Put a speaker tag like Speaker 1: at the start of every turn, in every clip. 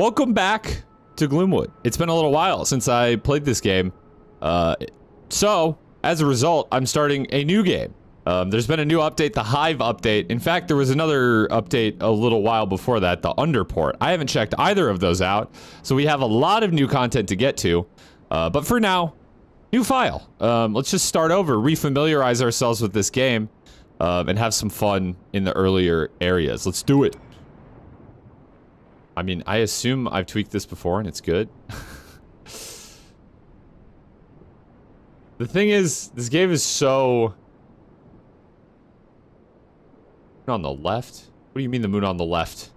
Speaker 1: Welcome back to Gloomwood. It's been a little while since I played this game. Uh, so, as a result, I'm starting a new game. Um, there's been a new update, the Hive update. In fact, there was another update a little while before that, the Underport. I haven't checked either of those out, so we have a lot of new content to get to. Uh, but for now, new file. Um, let's just start over, refamiliarize ourselves with this game, um, and have some fun in the earlier areas. Let's do it. I mean, I assume I've tweaked this before and it's good. the thing is, this game is so on the left? What do you mean the moon on the left?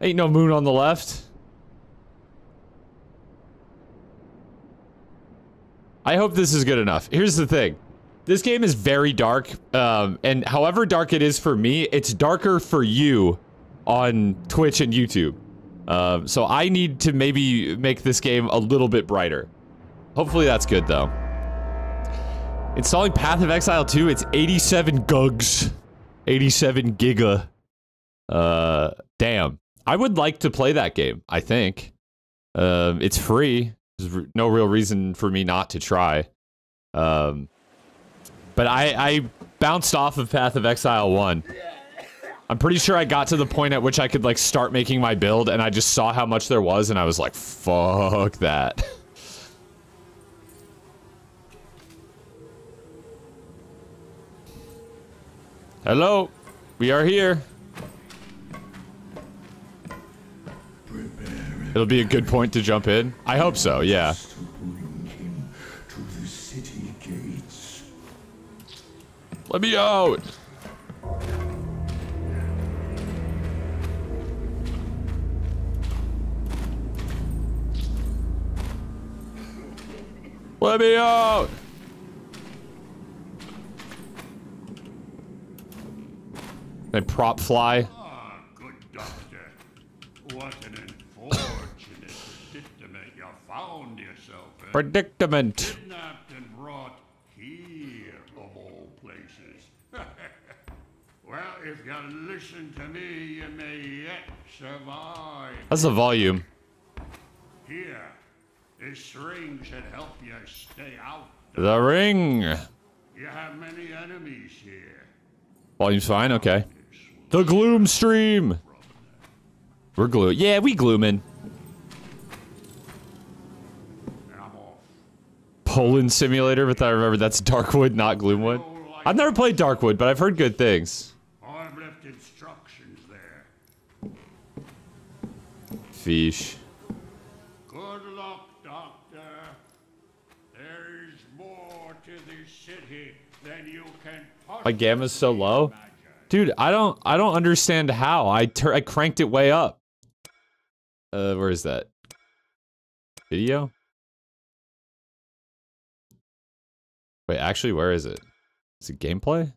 Speaker 1: Ain't no moon on the left. I hope this is good enough. Here's the thing. This game is very dark, um, and however dark it is for me, it's darker for you on Twitch and YouTube. Um, so I need to maybe make this game a little bit brighter. Hopefully that's good, though. Installing Path of Exile 2, it's 87 gugs. 87 giga. Uh, damn. I would like to play that game, I think. Um, it's free. There's no real reason for me not to try. Um, but I, I bounced off of Path of Exile 1. I'm pretty sure I got to the point at which I could, like, start making my build, and I just saw how much there was, and I was like, fuck that. Hello, we are here. It'll be a good point to jump in. I hope so, yeah. Let me out! Let me out! They prop fly.
Speaker 2: Ah, good doctor. What an unfortunate predicament you found yourself in.
Speaker 1: Predicament.
Speaker 2: Kidnapped and brought here, of all places. well, if you listen to me, you may yet survive.
Speaker 1: That's the volume.
Speaker 2: This ring should help you stay out.
Speaker 1: The ring.
Speaker 2: You have many enemies here.
Speaker 1: Volume's fine, okay. The gloom stream. We're glue. Yeah, we glooming.
Speaker 2: And I'm off.
Speaker 1: Poland simulator, but I remember that's Darkwood, not Gloomwood. I've never played Darkwood, but I've heard good things.
Speaker 2: I've left instructions there.
Speaker 1: Fish.
Speaker 2: Good luck, Doctor. There is more to this city than you can
Speaker 1: My gamma's so low. Dude, I don't I don't understand how. I I cranked it way up. Uh where is that? Video? Wait, actually where is it? Is it gameplay?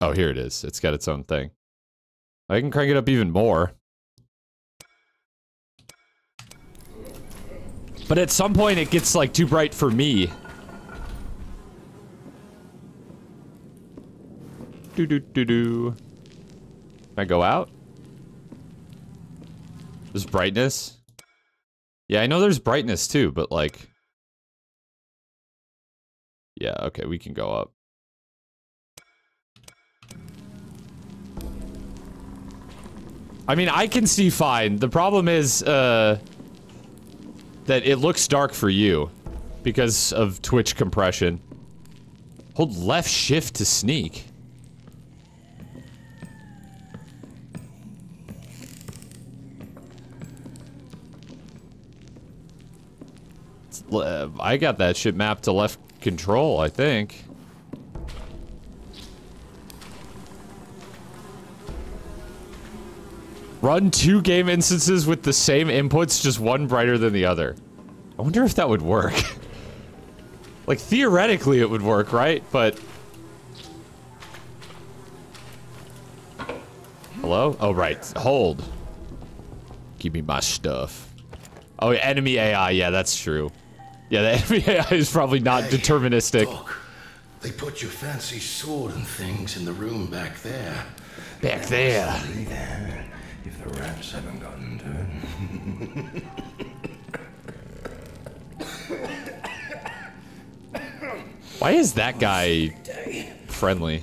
Speaker 1: Oh, here it is. It's got its own thing. I can crank it up even more. But at some point it gets like too bright for me. Do do do do. Can I go out? There's brightness. Yeah, I know there's brightness too, but like. Yeah, okay, we can go up. I mean, I can see fine. The problem is, uh, that it looks dark for you because of Twitch compression. Hold left shift to sneak. Uh, I got that shit mapped to left control, I think. Run two game instances with the same inputs, just one brighter than the other. I wonder if that would work. like, theoretically it would work, right? But... Hello? Oh, right. Hold. Give me my stuff. Oh, enemy AI. Yeah, that's true. Yeah, the enemy AI is probably not
Speaker 3: Hey,
Speaker 1: deterministic.
Speaker 3: Look, they put your fancy sword and things in the room back there.
Speaker 1: Back there.
Speaker 3: Probably there, if the rats haven't gotten to it.
Speaker 1: Why is that guy friendly?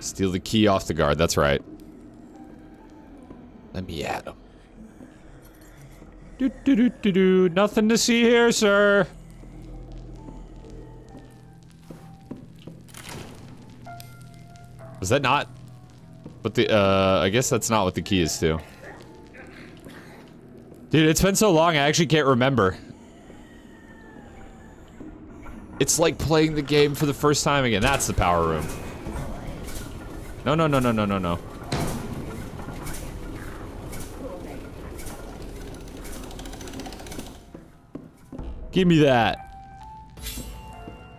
Speaker 1: Steal the key off the guard, that's right. Let me at him. Do do do do do. Nothing to see here, sir. Was that not what the uh I guess that's not what the key is to. Dude, it's been so long I actually can't remember. It's like playing the game for the first time again. That's the power room. No, no, no, no, no, no, no. Give me that.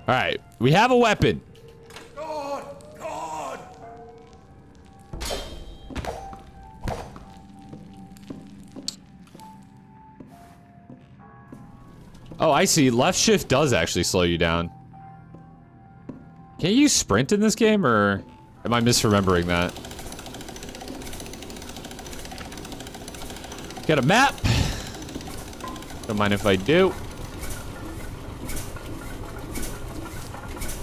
Speaker 1: Alright, we have a weapon. Oh, I see. Left shift does actually slow you down. Can't you sprint in this game, or am I misremembering that? Got a map. Don't mind if I do.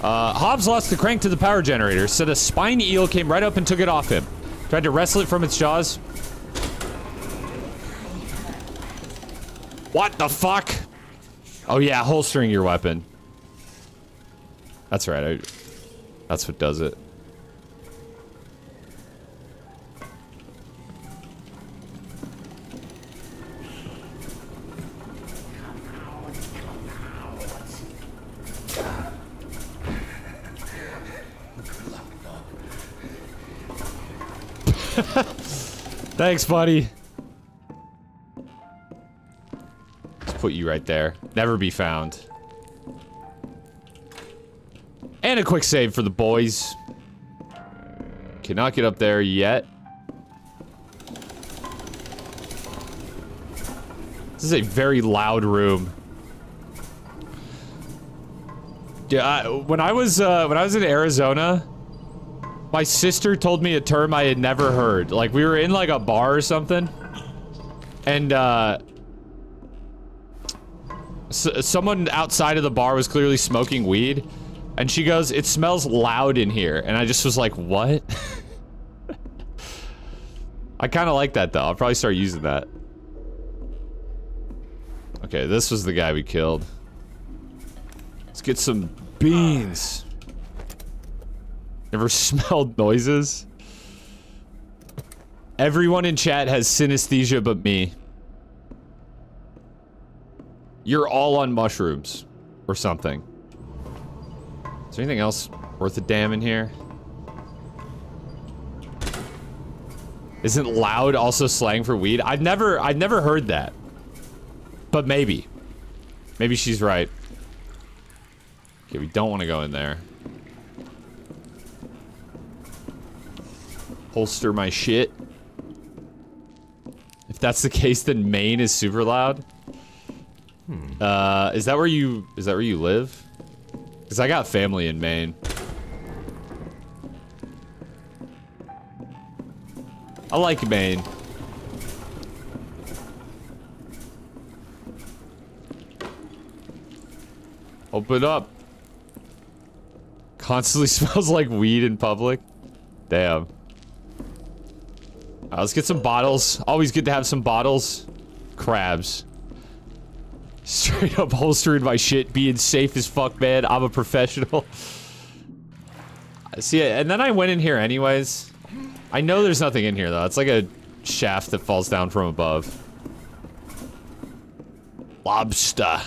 Speaker 1: Uh, Hobbs lost the crank to the power generator, said a spine eel came right up and took it off him. Tried to wrestle it from its jaws. What the fuck? Oh yeah, holstering your weapon. That's right. I, that's what does it. Thanks, buddy. Put you right there. Never be found. And a quick save for the boys. Cannot get up there yet. This is a very loud room. Yeah, I, when I was uh, when I was in Arizona, my sister told me a term I had never heard. Like we were in like a bar or something, and uh, someone outside of the bar was clearly smoking weed, and she goes, "It smells loud in here," and I just was like, "What?" I kind of like that though. I'll probably start using that. Okay, this was the guy we killed. Let's get some beans. Never smelled noises? Everyone in chat has synesthesia but me. You're all on mushrooms. Or something. Is there anything else worth a damn in here? Isn't loud also slang for weed? I've never, I've never heard that. But maybe. Maybe she's right. Okay, we don't want to go in there. Holster my shit. If that's the case, then Maine is super loud. Hmm. Uh, is that where you, is that where you live? Because I got family in Maine. I like Maine. Open up. Constantly smells like weed in public. Damn. Uh, let's get some bottles. Always good to have some bottles. Crabs. Straight up holstering my shit, being safe as fuck, man. I'm a professional. See, and then I went in here anyways. I know there's nothing in here, though. It's like a shaft that falls down from above. Lobster.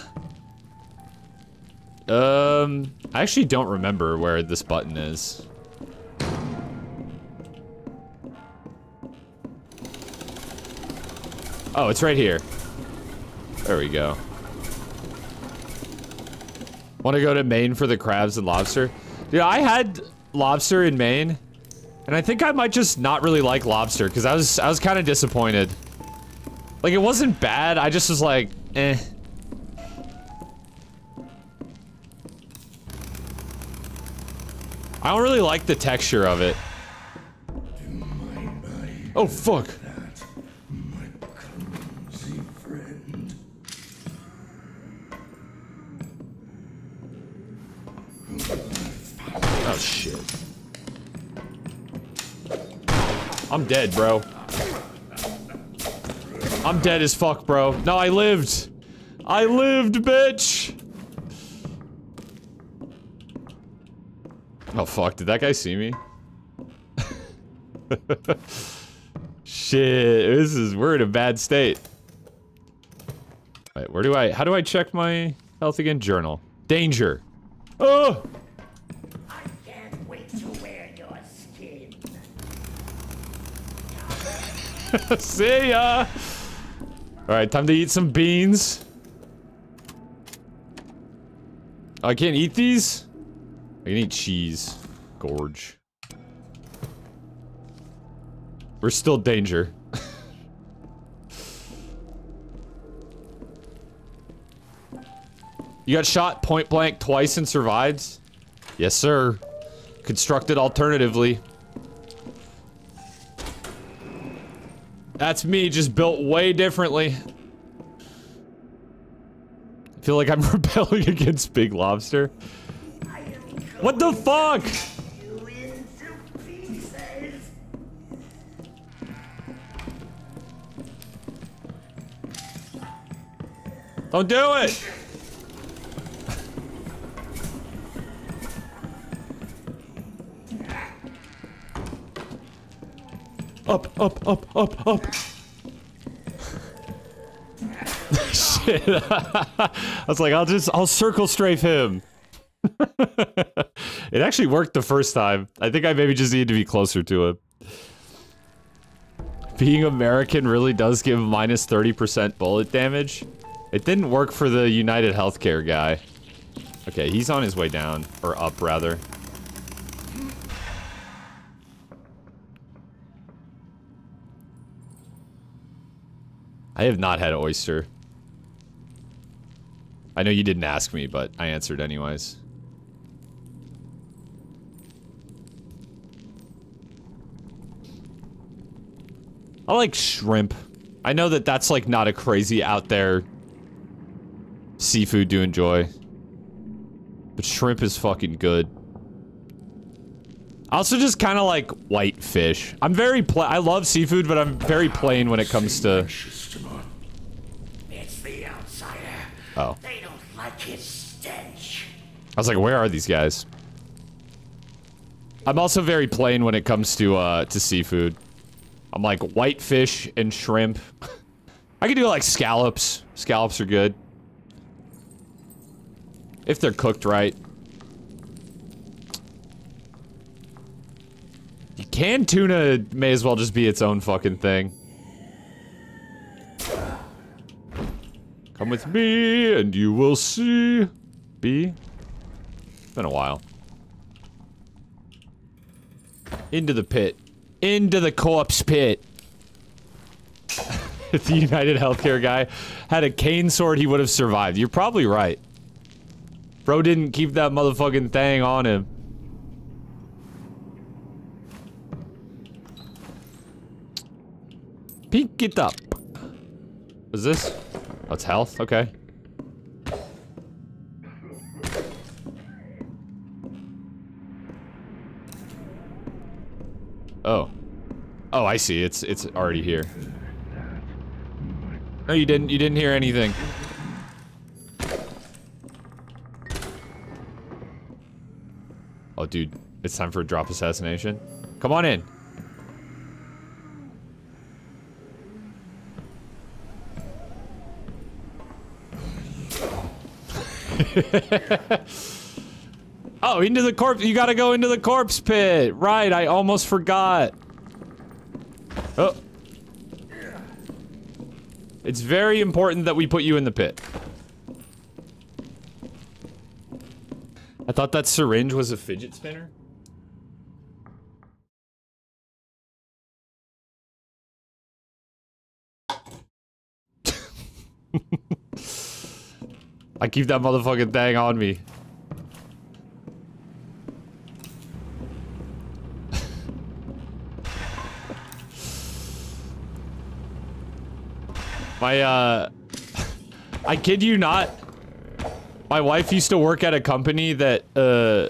Speaker 1: Um, I actually don't remember where this button is. Oh, it's right here. There we go. Want to go to Maine for the crabs and lobster? Dude, I had lobster in Maine, and I think I might just not really like lobster because I was I was kind of disappointed. Like it wasn't bad. I just was like, eh. I don't really like the texture of it. Oh fuck. Oh, shit. I'm dead, bro. I'm dead as fuck, bro. No, I lived. I lived, bitch. Oh, fuck. Did that guy see me? Shit. This is... We're in a bad state. Wait, where do I... How do I check my health again? Journal. Danger. Oh! See ya! Alright, time to eat some beans. I can't eat these? I can eat cheese. Gorge. We're still danger. you got shot point blank twice and survived? Yes, sir. Constructed alternatively. That's me, just built way differently. I feel like I'm rebelling against Big Lobster. What the fuck? Don't do it! Up, up, up, up, up. Shit. I was like, I'll just, I'll circle strafe him. it actually worked the first time. I think I maybe just need to be closer to him. Being American really does give minus 30% bullet damage. It didn't work for the United Healthcare guy. Okay, he's on his way down. Or up, rather. I have not had oyster. I know you didn't ask me, but I answered anyways. I like shrimp. I know that that's like not a crazy out there seafood to enjoy. But shrimp is fucking good. I also just kind of like white fish. I'm very pla- I love seafood, but I'm very plain when it comes to...
Speaker 4: It's the outsider.
Speaker 1: Oh.
Speaker 4: They don't like his stench.
Speaker 1: I was like, where are these guys? I'm also very plain when it comes to, uh, to seafood. I'm like white fish and shrimp. I could do like scallops. Scallops are good. If they're cooked right. Canned tuna may as well just be its own fucking thing. Come with me and you will see. B? It's been a while. Into the pit. Into the corpse pit. if the United Healthcare guy had a cane sword, he would have survived. You're probably right. Bro didn't keep that motherfucking thing on him. Pink it up. What's this? Oh, it's health? Okay. Oh. Oh, I see. It's it's already here. No, you didn't. You didn't hear anything. Oh, dude. It's time for a drop assassination. Come on in. oh, into the corpse. You gotta go into the corpse pit. Right, I almost forgot. Oh. It's very important that we put you in the pit. I thought that syringe was a fidget spinner. I keep that motherfucking thing on me. my, uh... I kid you not. My wife used to work at a company that, uh...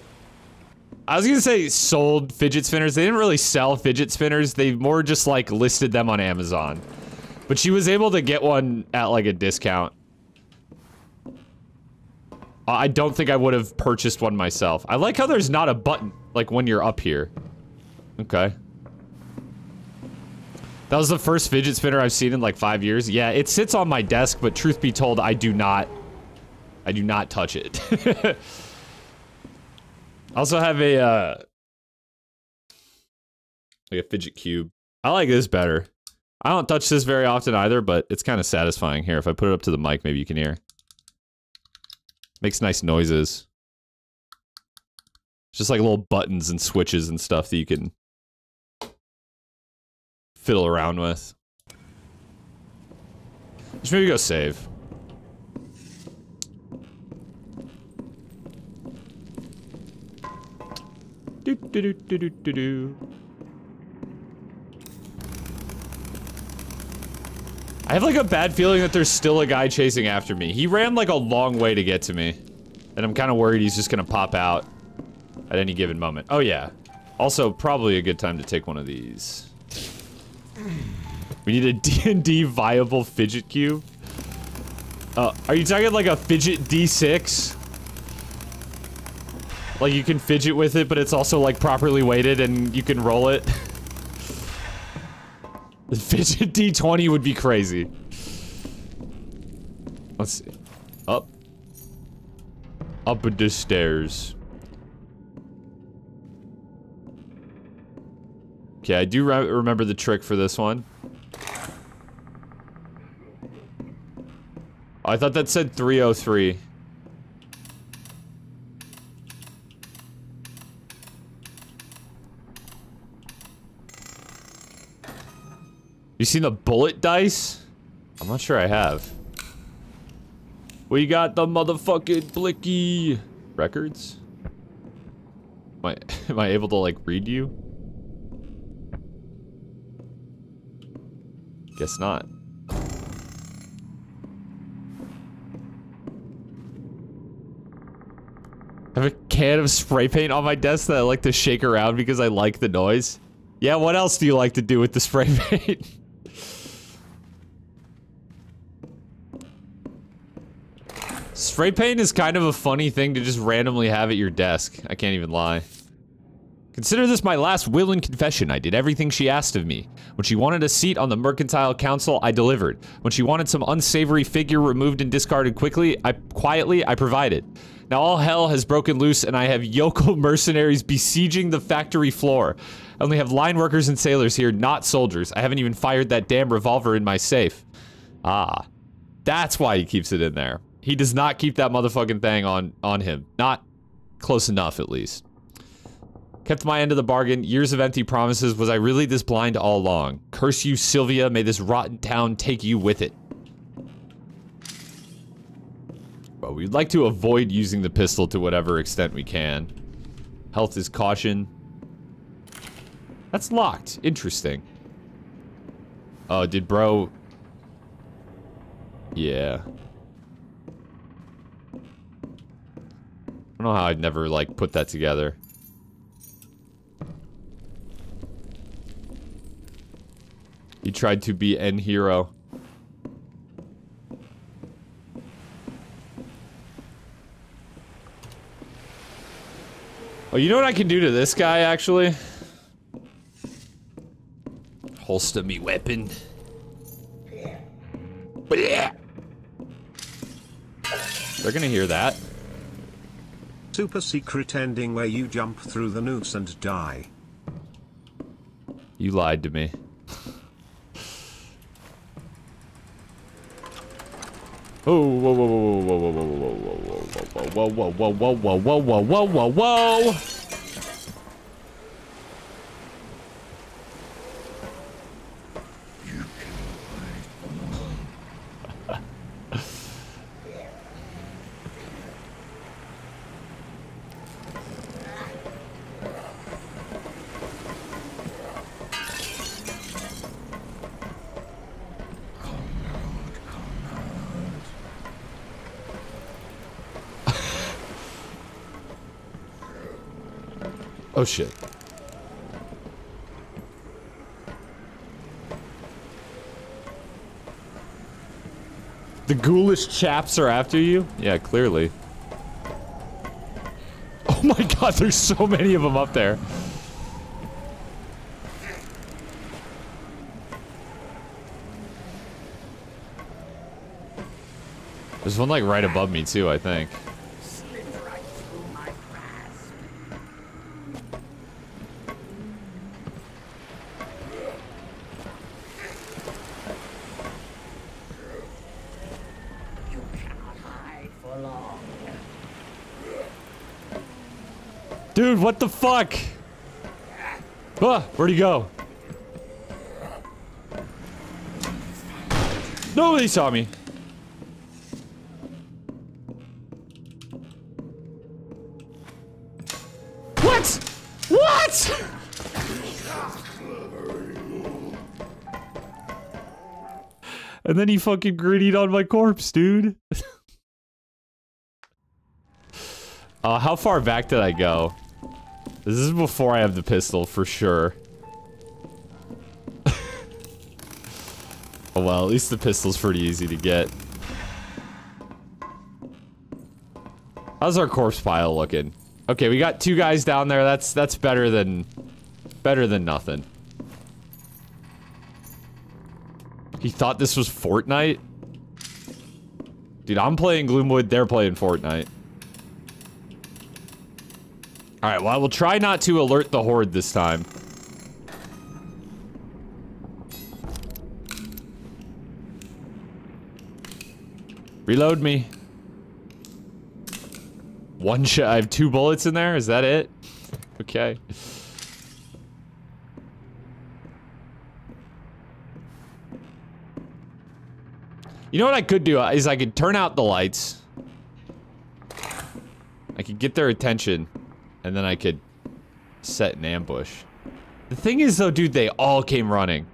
Speaker 1: I was gonna say sold fidget spinners. They didn't really sell fidget spinners. They more just, like, listed them on Amazon. But she was able to get one at, like, a discount. I don't think I would have purchased one myself. I like how there's not a button, like, when you're up here. Okay. That was the first fidget spinner I've seen in like five years. Yeah, it sits on my desk, but truth be told, I do not, I do not touch it. I also have a, uh, like a fidget cube. I like this better. I don't touch this very often either, but it's kind of satisfying. Here, if I put it up to the mic, maybe you can hear. Makes nice noises. It's just like little buttons and switches and stuff that you can fiddle around with. Just maybe go save. Do do do do do do do. I have like a bad feeling that there's still a guy chasing after me. He ran like a long way to get to me. And I'm kind of worried he's just gonna pop out at any given moment. Oh yeah. Also, probably a good time to take one of these. We need a D&D viable fidget cube. Uh, are you talking like a fidget D6? Like you can fidget with it, but it's also like properly weighted and you can roll it. fidget D20 would be crazy. Let's see. Up. Up the stairs. Okay, I do re remember the trick for this one. I thought that said 303. Seen the bullet dice? I'm not sure I have. We got the motherfucking blicky records. Am I, am I able to like read you? Guess not. I have a can of spray paint on my desk that I like to shake around because I like the noise. Yeah, what else do you like to do with the spray paint? Spray paint is kind of a funny thing to just randomly have at your desk. I can't even lie. Consider this my last will and confession. I did everything she asked of me. When she wanted a seat on the Mercantile Council, I delivered. When she wanted some unsavory figure removed and discarded quickly, I quietly, I provided. Now all hell has broken loose and I have yokel mercenaries besieging the factory floor. I only have line workers and sailors here, not soldiers. I haven't even fired that damn revolver in my safe. Ah. That's why he keeps it in there. He does not keep that motherfucking thing on, on him. Not close enough, at least. Kept my end of the bargain. Years of empty promises. Was I really this blind all along? Curse you, Sylvia. May this rotten town take you with it. But we'd like to avoid using the pistol to whatever extent we can. Health is caution. That's locked. Interesting. Oh, did bro... Yeah. Don't know how I'd never, like, put that together. He tried to be an hero. Oh, you know what I can do to this guy, actually? Holster me weapon. They're gonna hear that.
Speaker 5: Super secret ending where you jump through the noose and die.
Speaker 1: You lied to me. Oh, whoa, whoa, whoa, whoa, whoa, whoa, whoa, whoa, whoa, whoa, whoa, whoa, whoa, whoa, whoa, whoa, whoa, whoa, Oh shit. The ghoulish chaps are after you? Yeah, clearly. Oh my god, there's so many of them up there. There's one like right above me too, I think.
Speaker 4: Slid right through my grasp. You cannot hide for long.
Speaker 1: Dude, what the fuck? Ah, where'd he go? Nobody saw me. What? What? and then he fucking grittied on my corpse, dude. uh, how far back did I go? This is before I have the pistol, for sure. oh well, at least the pistol's pretty easy to get. How's our corpse pile looking? Okay, we got two guys down there. That's that's better than better than nothing. He thought this was Fortnite? Dude, I'm playing Gloomwood, they're playing Fortnite. Alright, well, I will try not to alert the Horde this time. Reload me. One shot. I have two bullets in there? Is that it? Okay. You know what I could do uh, is I could turn out the lights. I could get their attention. And then I could set an ambush. The thing is though, dude, they all came running.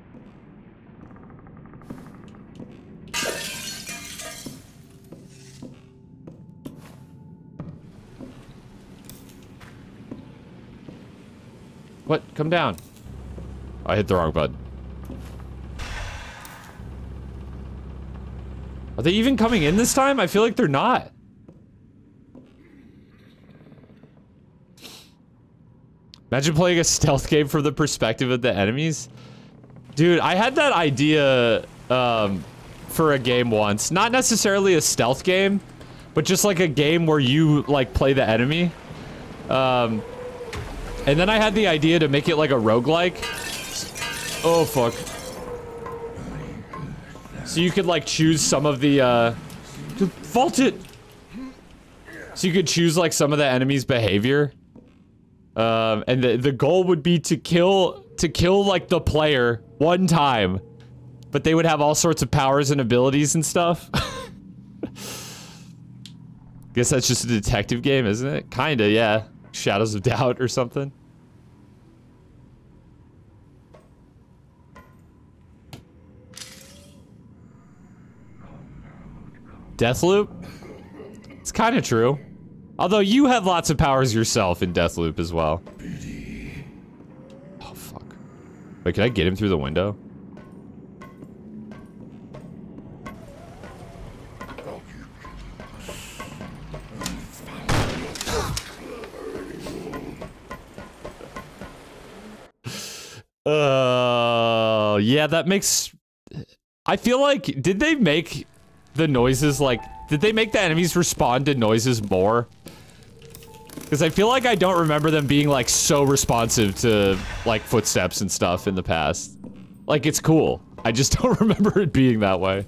Speaker 1: What? Come down. I hit the wrong button. Are they even coming in this time? I feel like they're not. Imagine playing a stealth game from the perspective of the enemies. Dude, I had that idea um, for a game once. Not necessarily a stealth game, but just like a game where you like play the enemy. Um, and then I had the idea to make it like a roguelike. Oh, fuck. So you could like choose some of the, uh... Vault it! So you could choose like some of the enemy's behavior. Um, and the, the goal would be to kill, to kill like the player one time. But they would have all sorts of powers and abilities and stuff. Guess that's just a detective game, isn't it? Kinda, yeah. Shadows of Doubt or something. Deathloop? It's kind of true. Although you have lots of powers yourself in Deathloop as well. Oh, fuck. Wait, can I get him through the window? Uh, yeah, that makes... I feel like, did they make the noises, like, did they make the enemies respond to noises more? Because I feel like I don't remember them being, like, so responsive to, like, footsteps and stuff in the past. Like, it's cool. I just don't remember it being that way.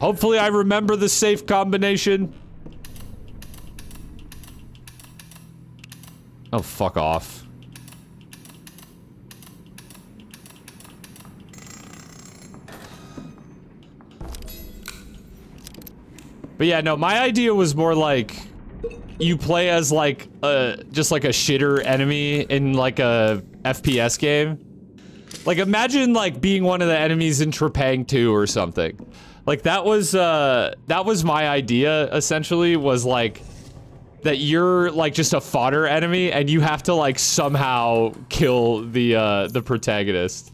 Speaker 1: Hopefully I remember the safe combination. Oh, fuck off. But yeah, no, my idea was more like you play as like a just like a shitter enemy in like a FPS game. Like imagine like being one of the enemies in Trepang 2 or something. Like that was uh that was my idea essentially was like that you're like just a fodder enemy and you have to like somehow kill the uh the protagonist.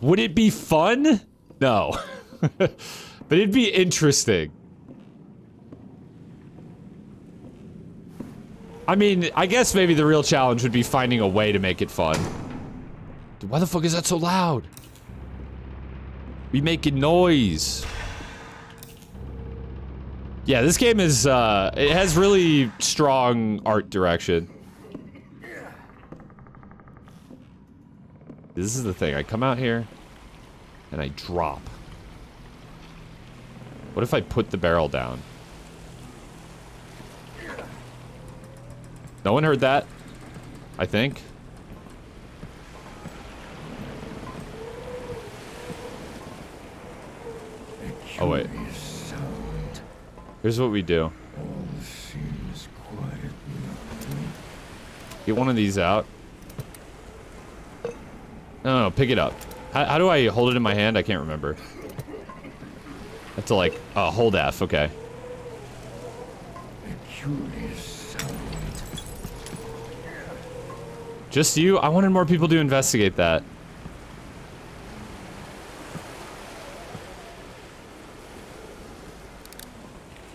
Speaker 1: Would it be fun? No. but it'd be interesting. I mean, I guess maybe the real challenge would be finding a way to make it fun. Dude, why the fuck is that so loud? We making noise. Yeah, this game is, uh, it has really strong art direction. This is the thing, I come out here, and I drop. What if I put the barrel down? No one heard that, I think. Oh wait. Here's what we do. Get one of these out. No, no, pick it up. How, how do I hold it in my hand? I can't remember. I have to like, uh, hold F, okay. Just you? I wanted more people to investigate that.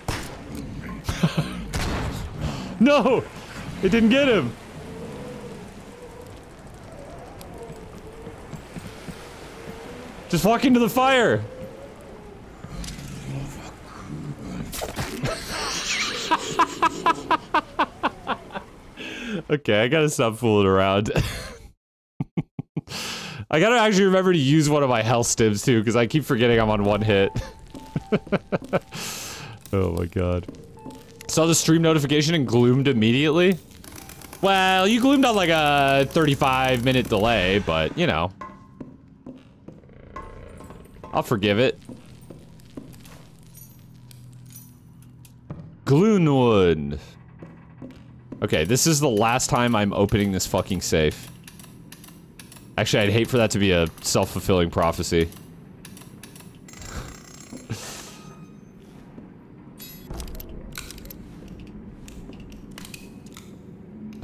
Speaker 1: no! It didn't get him! Just walk into the fire! okay, I gotta stop fooling around. I gotta actually remember to use one of my health stims too, because I keep forgetting I'm on one hit. oh my god. Saw the stream notification and gloomed immediately? Well, you gloomed on like a 35 minute delay, but you know. I'll forgive it. Gloomwood. Okay, this is the last time I'm opening this fucking safe. Actually, I'd hate for that to be a self-fulfilling prophecy.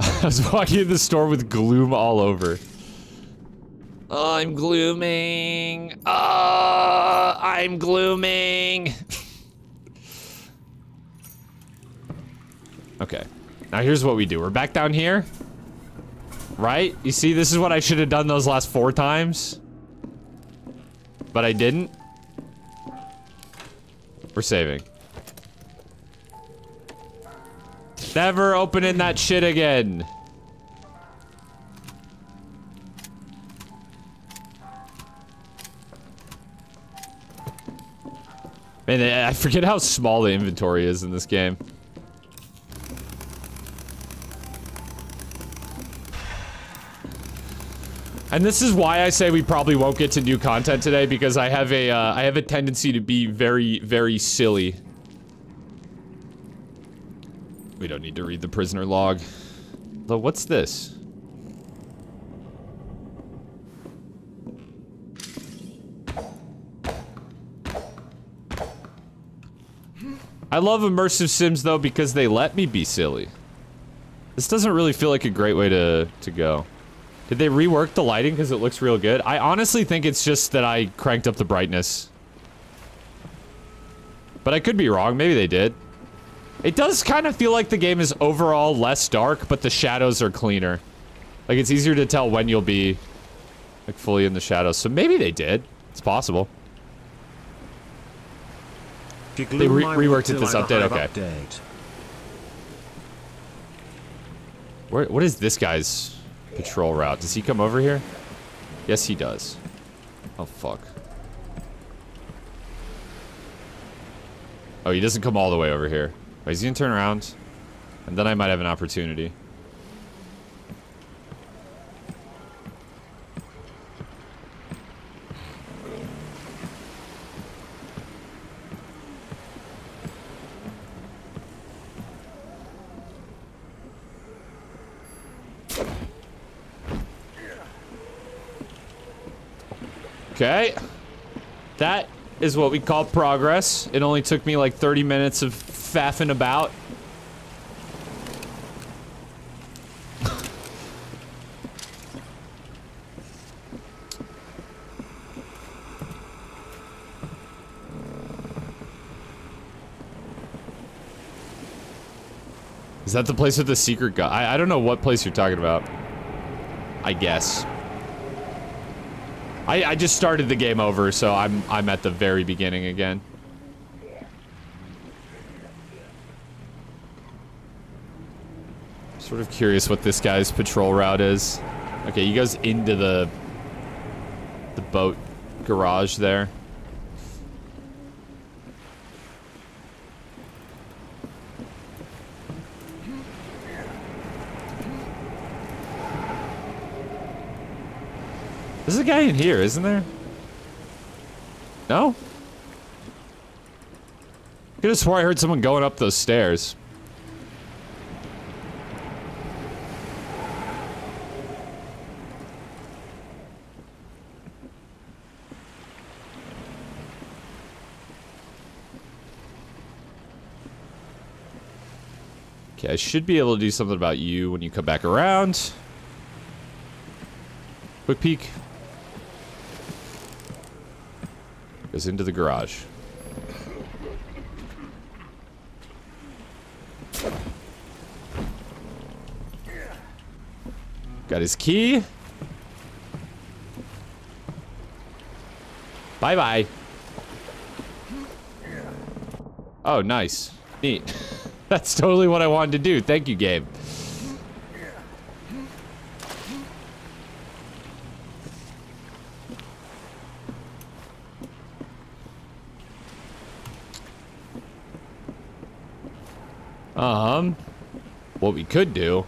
Speaker 1: I was walking in the store with gloom all over. Oh, I'm glooming. Oh, I'm glooming. okay. Now here's what we do. We're back down here. Right? You see, this is what I should have done those last four times. But I didn't. We're saving. Never opening that shit again. Man, I forget how small the inventory is in this game. And this is why I say we probably won't get to new content today because I have a uh, I have a tendency to be very very silly. We don't need to read the prisoner log. Though what's this? I love immersive sims though because they let me be silly. This doesn't really feel like a great way to to go. Did they rework the lighting because it looks real good? I honestly think it's just that I cranked up the brightness. But I could be wrong. Maybe they did. It does kind of feel like the game is overall less dark, but the shadows are cleaner. Like, it's easier to tell when you'll be, like, fully in the shadows. So maybe they did. It's possible. They re reworked it this update? Okay. Update. Where, what is this guy's patrol route? Does he come over here? Yes, he does. Oh, fuck. Oh, he doesn't come all the way over here. Oh, Wait, he's gonna turn around. And then I might have an opportunity. Okay. That is what we call progress. It only took me like 30 minutes of faffing about. Is that the place with the secret guy? I, I don't know what place you're talking about. I guess. I, I just started the game over, so I'm I'm at the very beginning again. Sort of curious what this guy's patrol route is. Okay, he goes into the the boat garage there. There's a guy in here, isn't there? No? I Could have swore I heard someone going up those stairs. Okay, I should be able to do something about you when you come back around. Quick peek. Goes into the garage. Got his key. Bye-bye. Oh, nice. Neat. That's totally what I wanted to do. Thank you, Gabe. Um, what we could do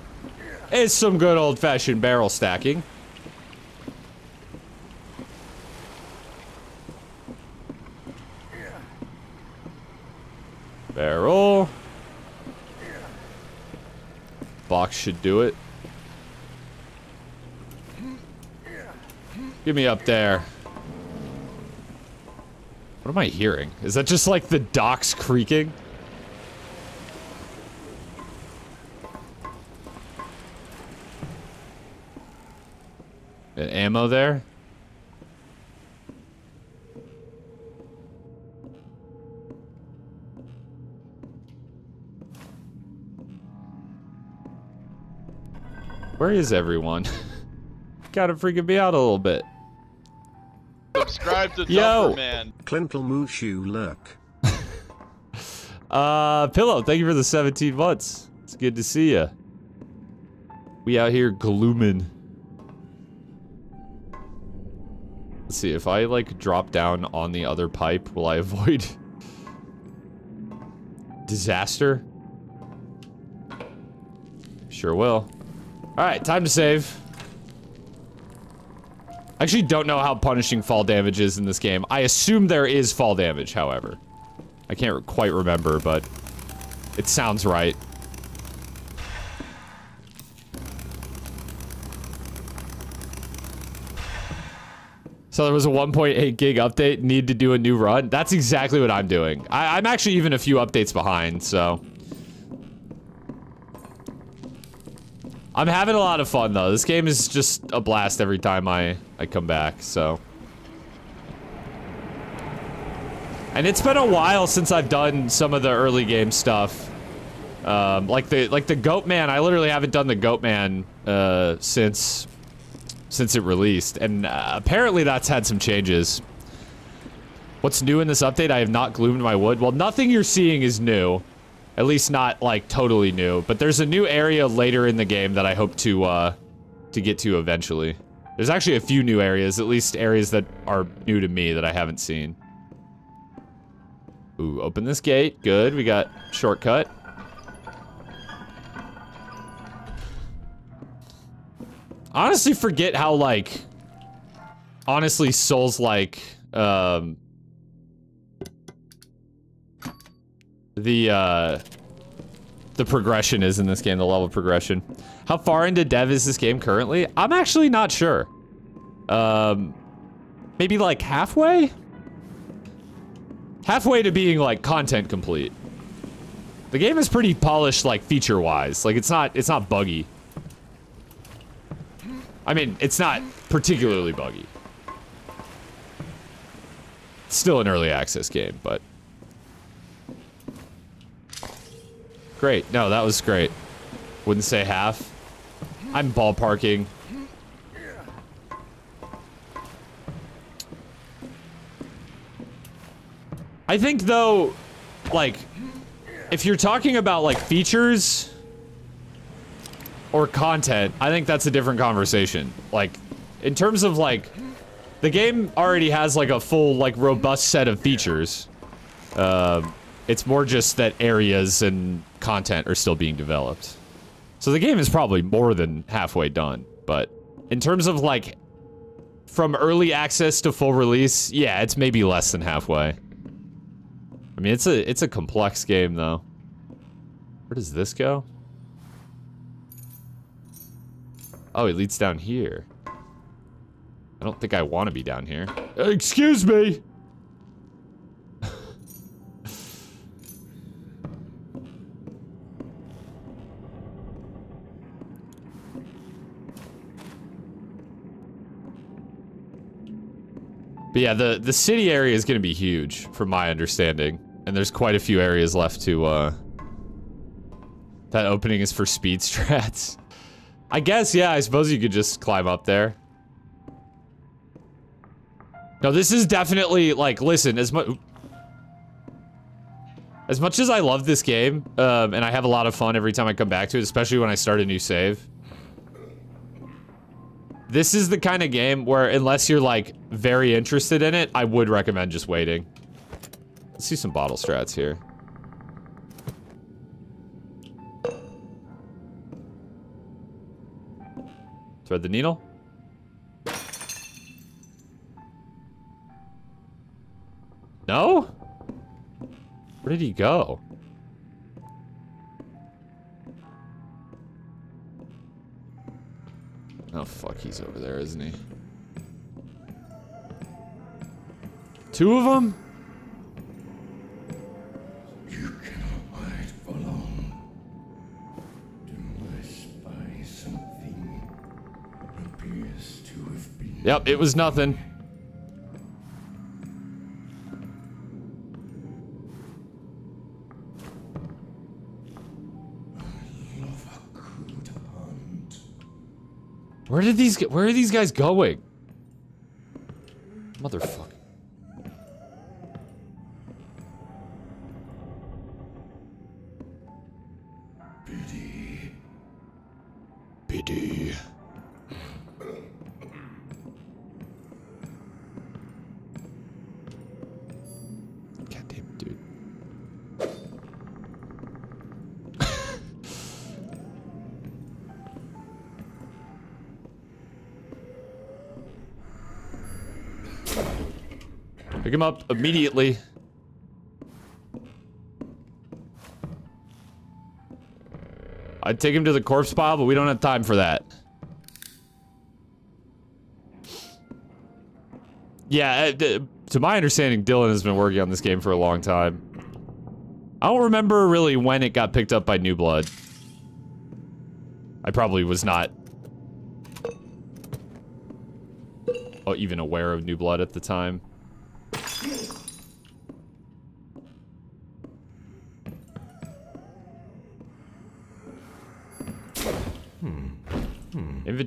Speaker 1: is some good old-fashioned barrel stacking. Barrel. Box should do it. Get me up there. What am I hearing? Is that just like the docks creaking? Ammo there? Where is everyone? Gotta freaking me out a little bit.
Speaker 6: Subscribe to
Speaker 1: Yo.
Speaker 6: Dumper Man.
Speaker 5: Clintle Mushu lurk.
Speaker 1: Uh, Pillow, thank you for the 17 months. It's good to see you. We out here glooming. See, if I, like, drop down on the other pipe, will I avoid disaster? Sure will. Alright, time to save. I actually don't know how punishing fall damage is in this game. I assume there is fall damage, however. I can't quite remember, but it sounds right. So there was a 1.8 gig update, need to do a new run. That's exactly what I'm doing. I, I'm actually even a few updates behind, so. I'm having a lot of fun though. This game is just a blast every time I, I come back, so. And it's been a while since I've done some of the early game stuff. Um, like the like the Goat Man, I literally haven't done the Goat Man uh, since since it released, and uh, apparently that's had some changes. What's new in this update? I have not gloomed my wood. Well, nothing you're seeing is new, at least not like totally new. But there's a new area later in the game that I hope to uh, to get to eventually. There's actually a few new areas, at least areas that are new to me that I haven't seen. Ooh, open this gate. Good. We got shortcut. Honestly, forget how, like... Honestly, Souls-like, um... The, uh... The progression is in this game, the level progression. How far into dev is this game currently? I'm actually not sure. Um... Maybe, like, halfway? halfway to being like content complete. The game is pretty polished like feature wise. Like it's not it's not buggy. I mean, it's not particularly buggy. It's still an early access game, but Great. No, that was great. Wouldn't say half. I'm ballparking. I think though, like, if you're talking about like features or content, I think that's a different conversation. Like, in terms of like, the game already has like a full like robust set of features. Uh, it's more just that areas and content are still being developed. So the game is probably more than halfway done, but in terms of like from early access to full release, yeah, it's maybe less than halfway. I mean, it's a it's a complex game though. Where does this go? Oh, it leads down here. I don't think I want to be down here. Excuse me. But yeah, the, the city area is going to be huge, from my understanding. And there's quite a few areas left to, uh... That opening is for speed strats. I guess, yeah, I suppose you could just climb up there. No, this is definitely, like, listen, as much... As much as I love this game, um, and I have a lot of fun every time I come back to it, especially when I start a new save, this is the kind of game where unless you're like very interested in it, I would recommend just waiting. Let's see some bottle strats here. Thread the needle. No? Where did he go? Oh, fuck, he's over there, isn't he? Two of them? Yep, it was nothing. Where did these? Where are these guys going? Motherfucker. Pick him up immediately. I'd take him to the corpse pile, but we don't have time for that. Yeah, uh, to my understanding, Dillon has been working on this game for a long time. I don't remember really when it got picked up by New Blood. I probably was not oh, even aware of New Blood at the time.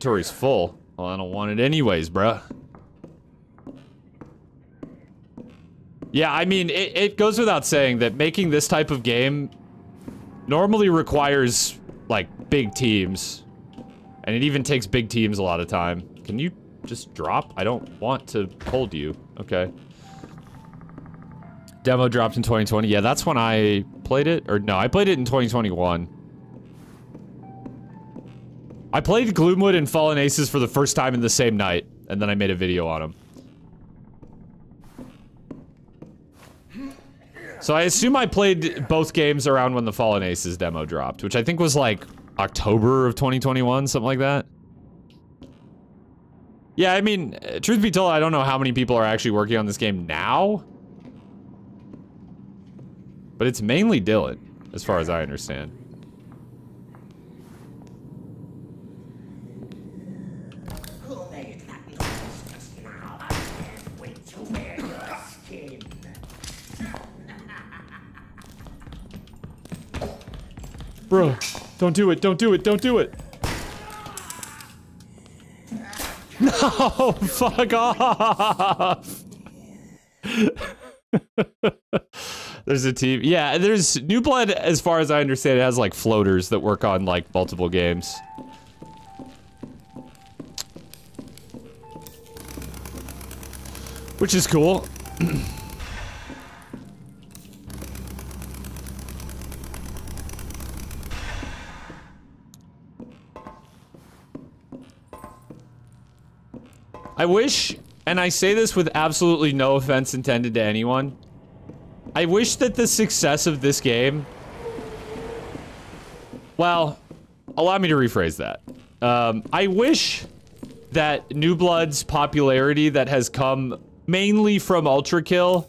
Speaker 1: Inventory's full. Well, I don't want it anyways, bruh. Yeah, I mean, it, it goes without saying that making this type of game normally requires, like, big teams. And it even takes big teams a lot of time. Can you just drop? I don't want to hold you. Okay. Demo dropped in 2020. Yeah, that's when I played it. Or no, I played it in 2021. I played Gloomwood and Fallen Aces for the first time in the same night, and then I made a video on them. So I assume I played both games around when the Fallen Aces demo dropped, which I think was like October of 2021, something like that. Yeah, I mean, truth be told, I don't know how many people are actually working on this game now. But it's mainly Dillon, as far as I understand. Bro, don't do it, don't do it, don't do it. No, fuck off. there's a team. Yeah, there's New Blood, as far as I understand, it has like floaters that work on like multiple games. Which is cool. I wish, and I say this with absolutely no offense intended to anyone, I wish that the success of this game. Well, allow me to rephrase that. Um, I wish that New Blood's popularity that has come mainly from Ultrakill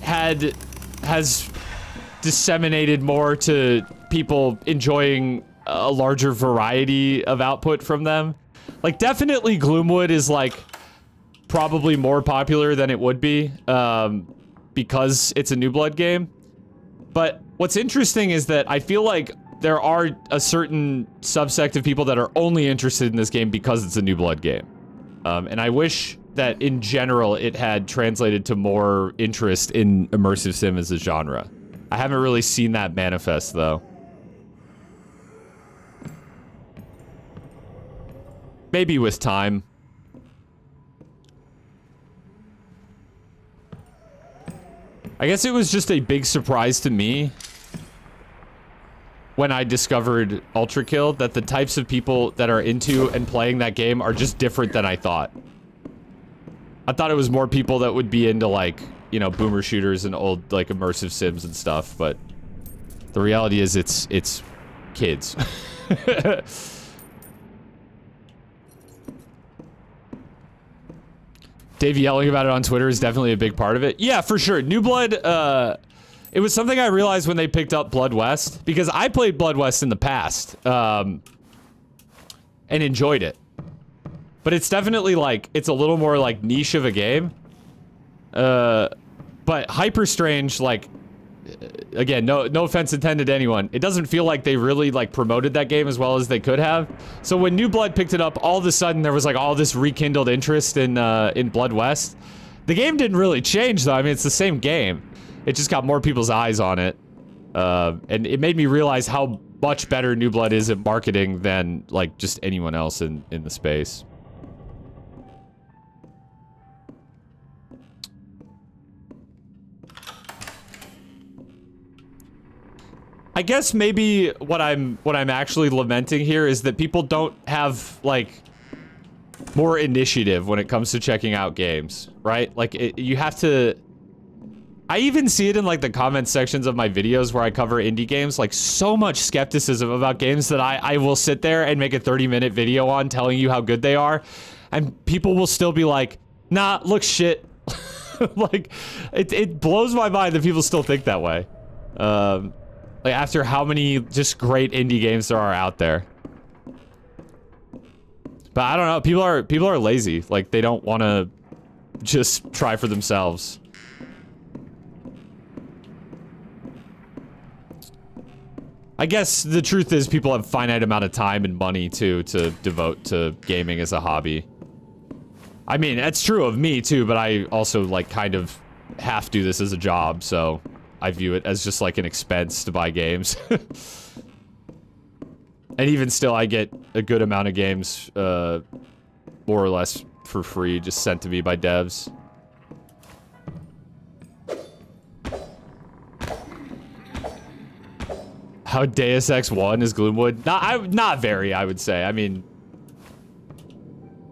Speaker 1: had has disseminated more to people enjoying a larger variety of output from them. Like definitely Gloomwood is like probably more popular than it would be um, because it's a New Blood game. But what's interesting is that I feel like there are a certain subsect of people that are only interested in this game because it's a New Blood game. Um, and I wish that in general it had translated to more interest in immersive sim as a genre. I haven't really seen that manifest though. Maybe with time. I guess it was just a big surprise to me when I discovered Ultrakill that the types of people that are into and playing that game are just different than I thought. I thought it was more people that would be into like, you know, boomer shooters and old like immersive sims and stuff, but the reality is it's it's kids. Dave yelling about it on Twitter is definitely a big part of it. Yeah, for sure. New Blood, uh, it was something I realized when they picked up Blood West, because I played Blood West in the past, um, and enjoyed it. But it's definitely like, it's a little more like niche of a game. Uh, but Hyperstrange, like, again, no no offense intended to anyone. It doesn't feel like they really like promoted that game as well as they could have. So when New Blood picked it up, all of a sudden there was like all this rekindled interest in uh, in Blood West. The game didn't really change though. I mean, it's the same game. It just got more people's eyes on it, uh, and it made me realize how much better New Blood is at marketing than like just anyone else in in the space. I guess maybe what I'm what I'm actually lamenting here is that people don't have like more initiative when it comes to checking out games, right? Like it, you have to I even see it in like the comment sections of my videos where I cover indie games, like so much skepticism about games that I, I will sit there and make a 30 minute video on telling you how good they are. And people will still be like, nah, look shit. like it, it blows my mind that people still think that way. Um, like after how many just great indie games there are out there. But I don't know, people are people are lazy. Like they don't want to just try for themselves. I guess the truth is people have finite amount of time and money too to devote to gaming as a hobby. I mean, that's true of me too, but I also like kind of half do this as a job, so I view it as just like an expense to buy games. and even still, I get a good amount of games, uh, more or less for free, just sent to me by devs. How Deus Ex 1 is Gloomwood? Not, I, not very, I would say. I mean,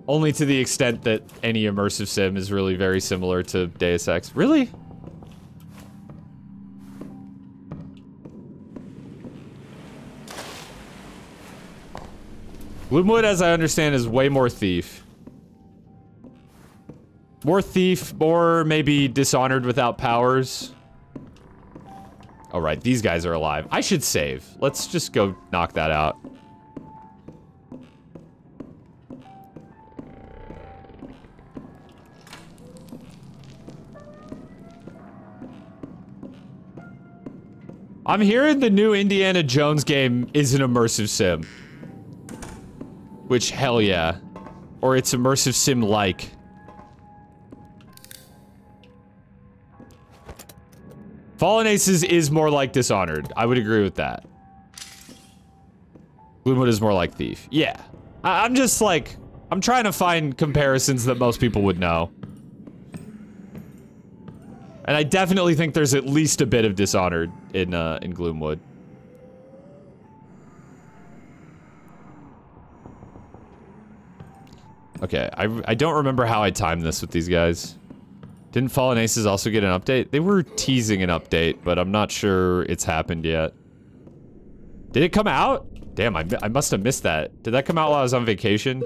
Speaker 1: only to the extent that any immersive sim is really very similar to Deus Ex. Really? Gloomwood, as I understand, is way more thief. More thief, more maybe Dishonored without powers. All right, these guys are alive. I should save. Let's just go knock that out. I'm hearing the new Indiana Jones game is an immersive sim. Which, hell yeah. Or it's immersive sim-like. Fallen Aces is more like Dishonored. I would agree with that. Gloomwood is more like Thief. Yeah. I I'm just like... I'm trying to find comparisons that most people would know. And I definitely think there's at least a bit of Dishonored in, uh, in Gloomwood. Okay, I, I don't remember how I timed this with these guys. Didn't Fallen Aces also get an update? They were teasing an update, but I'm not sure it's happened yet. Did it come out? Damn, I, I must have missed that. Did that come out while I was on vacation?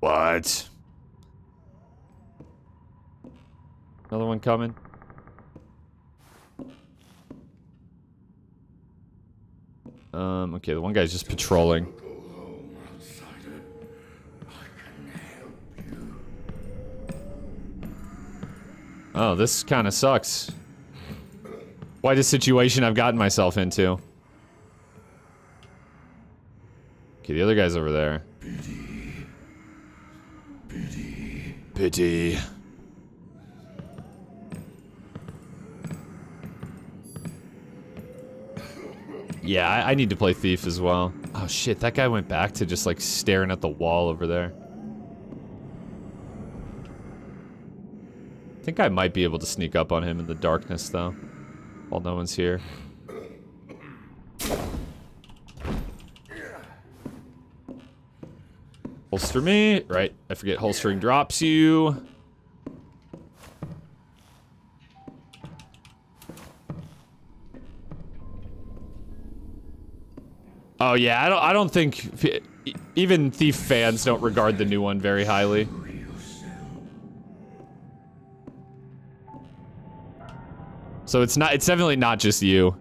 Speaker 1: What? Another one coming? Um, okay, the one guy's just patrolling. Oh, this kind of sucks. Quite a situation I've gotten myself into. Okay, the other guy's over there. Pity. Pity. Pity. Yeah, I, I need to play Thief as well. Oh shit, that guy went back to just like staring at the wall over there. I think I might be able to sneak up on him in the darkness though. While no one's here. Holster me. Right, I forget holstering drops you. Oh yeah, I don't I don't think even Thief fans don't regard the new one very highly. So it's not it's definitely not just you.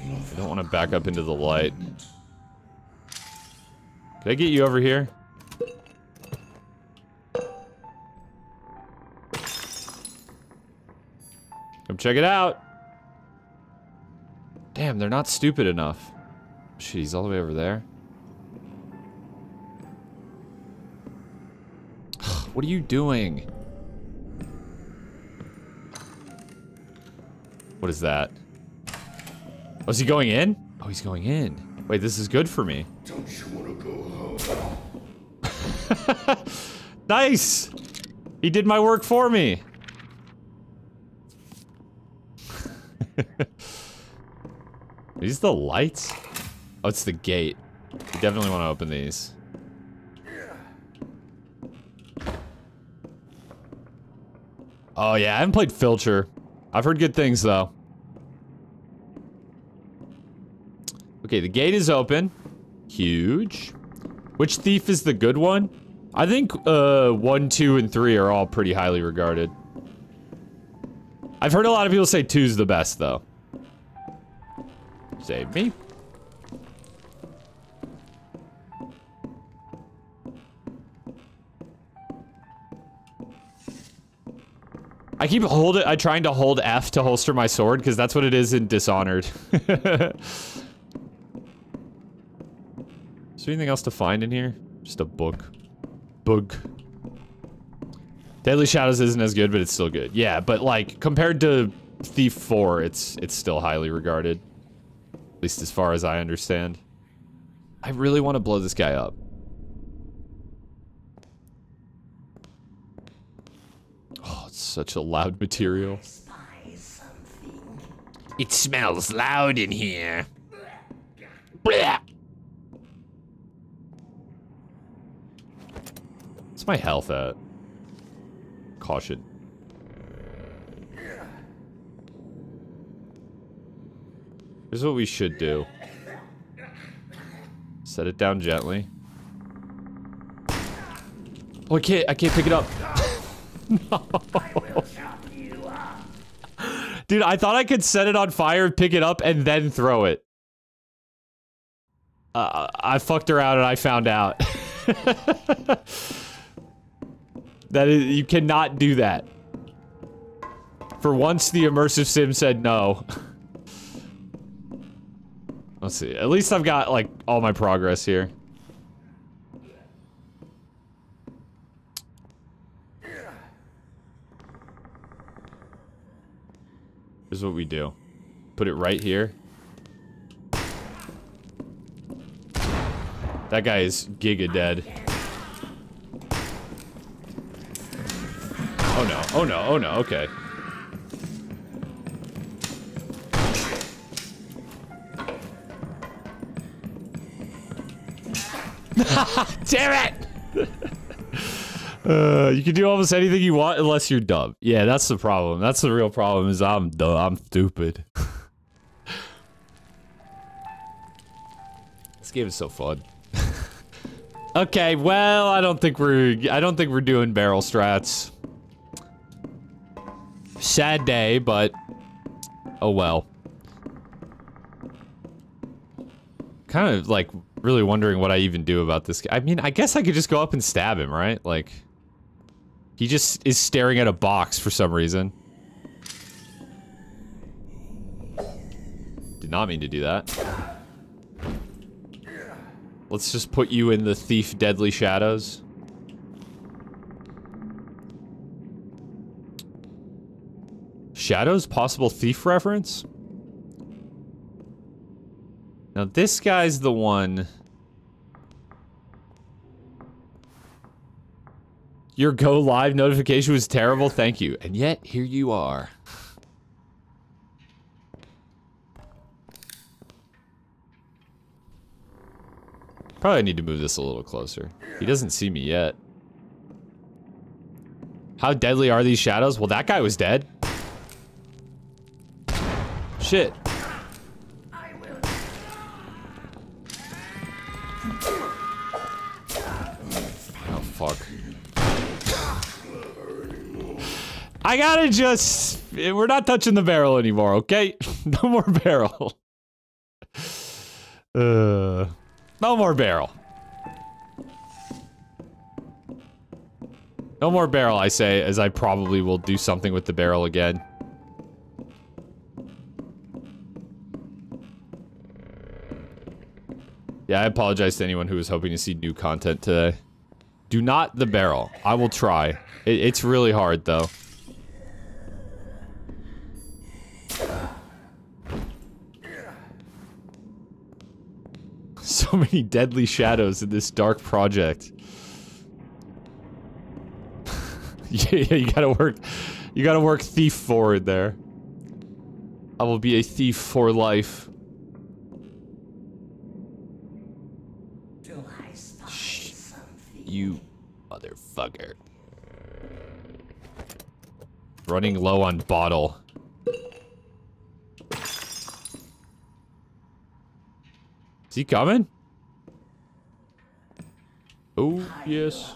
Speaker 1: I don't want to back up into the light. Can I get you over here? Check it out. Damn, they're not stupid enough. Shit, he's all the way over there. what are you doing? What is that? Oh, is he going in? Oh, he's going in. Wait, this is good for me.
Speaker 3: Don't you want to go home?
Speaker 1: nice! He did my work for me. these the lights? Oh, it's the gate. You definitely want to open these. Oh yeah, I haven't played Filcher. I've heard good things though. Okay, the gate is open. Huge. Which thief is the good one? I think uh, 1, 2, and 3 are all pretty highly regarded. I've heard a lot of people say two's the best, though. Save me. I keep hold it. I trying to hold F to holster my sword because that's what it is in Dishonored. is there anything else to find in here? Just a book. Book. Deadly Shadows isn't as good, but it's still good. Yeah, but like compared to Thief 4, it's it's still highly regarded. At least as far as I understand. I really want to blow this guy up. Oh, it's such a loud material. It smells loud in here. Blah. What's my health at? Caution. Here's what we should do. Set it down gently. Oh, I can't, I can't pick it up. Dude, I thought I could set it on fire, pick it up, and then throw it. Uh, I fucked around and I found out. that is, you cannot do that. For once, the immersive sim said no. Let's see. At least I've got, like, all my progress here. Here's what we do. Put it right here. That guy is giga dead. Oh no, oh no, okay. Damn it! Uh, you can do almost anything you want unless you're dumb. Yeah, that's the problem. That's the real problem is I'm dumb. I'm stupid. this game is so fun. okay, well, I don't think we're I don't think we're doing barrel strats. Sad day, but oh well. Kind of like really wondering what I even do about this guy. I mean, I guess I could just go up and stab him, right? Like he just is staring at a box for some reason. Did not mean to do that. Let's just put you in the Thief Deadly Shadows. Shadows? Possible Thief reference? Now this guy's the one... Your go live notification was terrible, thank you. And yet, here you are. Probably need to move this a little closer. He doesn't see me yet. How deadly are these shadows? Well, that guy was dead. Shit. Oh, fuck. I gotta just... We're not touching the barrel anymore, okay? no more barrel. Uh, no more barrel. No more barrel, I say, as I probably will do something with the barrel again. Yeah, I apologize to anyone who was hoping to see new content today. Do not the barrel. I will try. It, it's really hard, though. So many deadly shadows in this dark project. yeah, you gotta work. You gotta work thief forward there. I will be a thief for life.
Speaker 4: Do I spy something?
Speaker 1: You motherfucker. Running low on bottle. Is he coming? Oh, yes.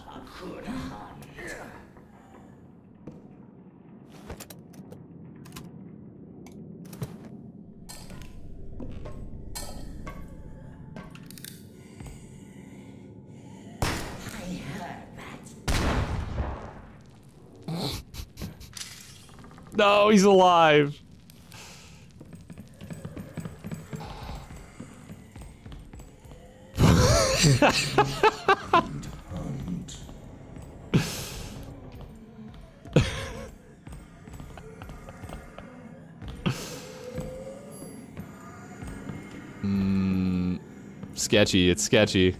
Speaker 1: No, he's alive. Hmm, sketchy, it's sketchy.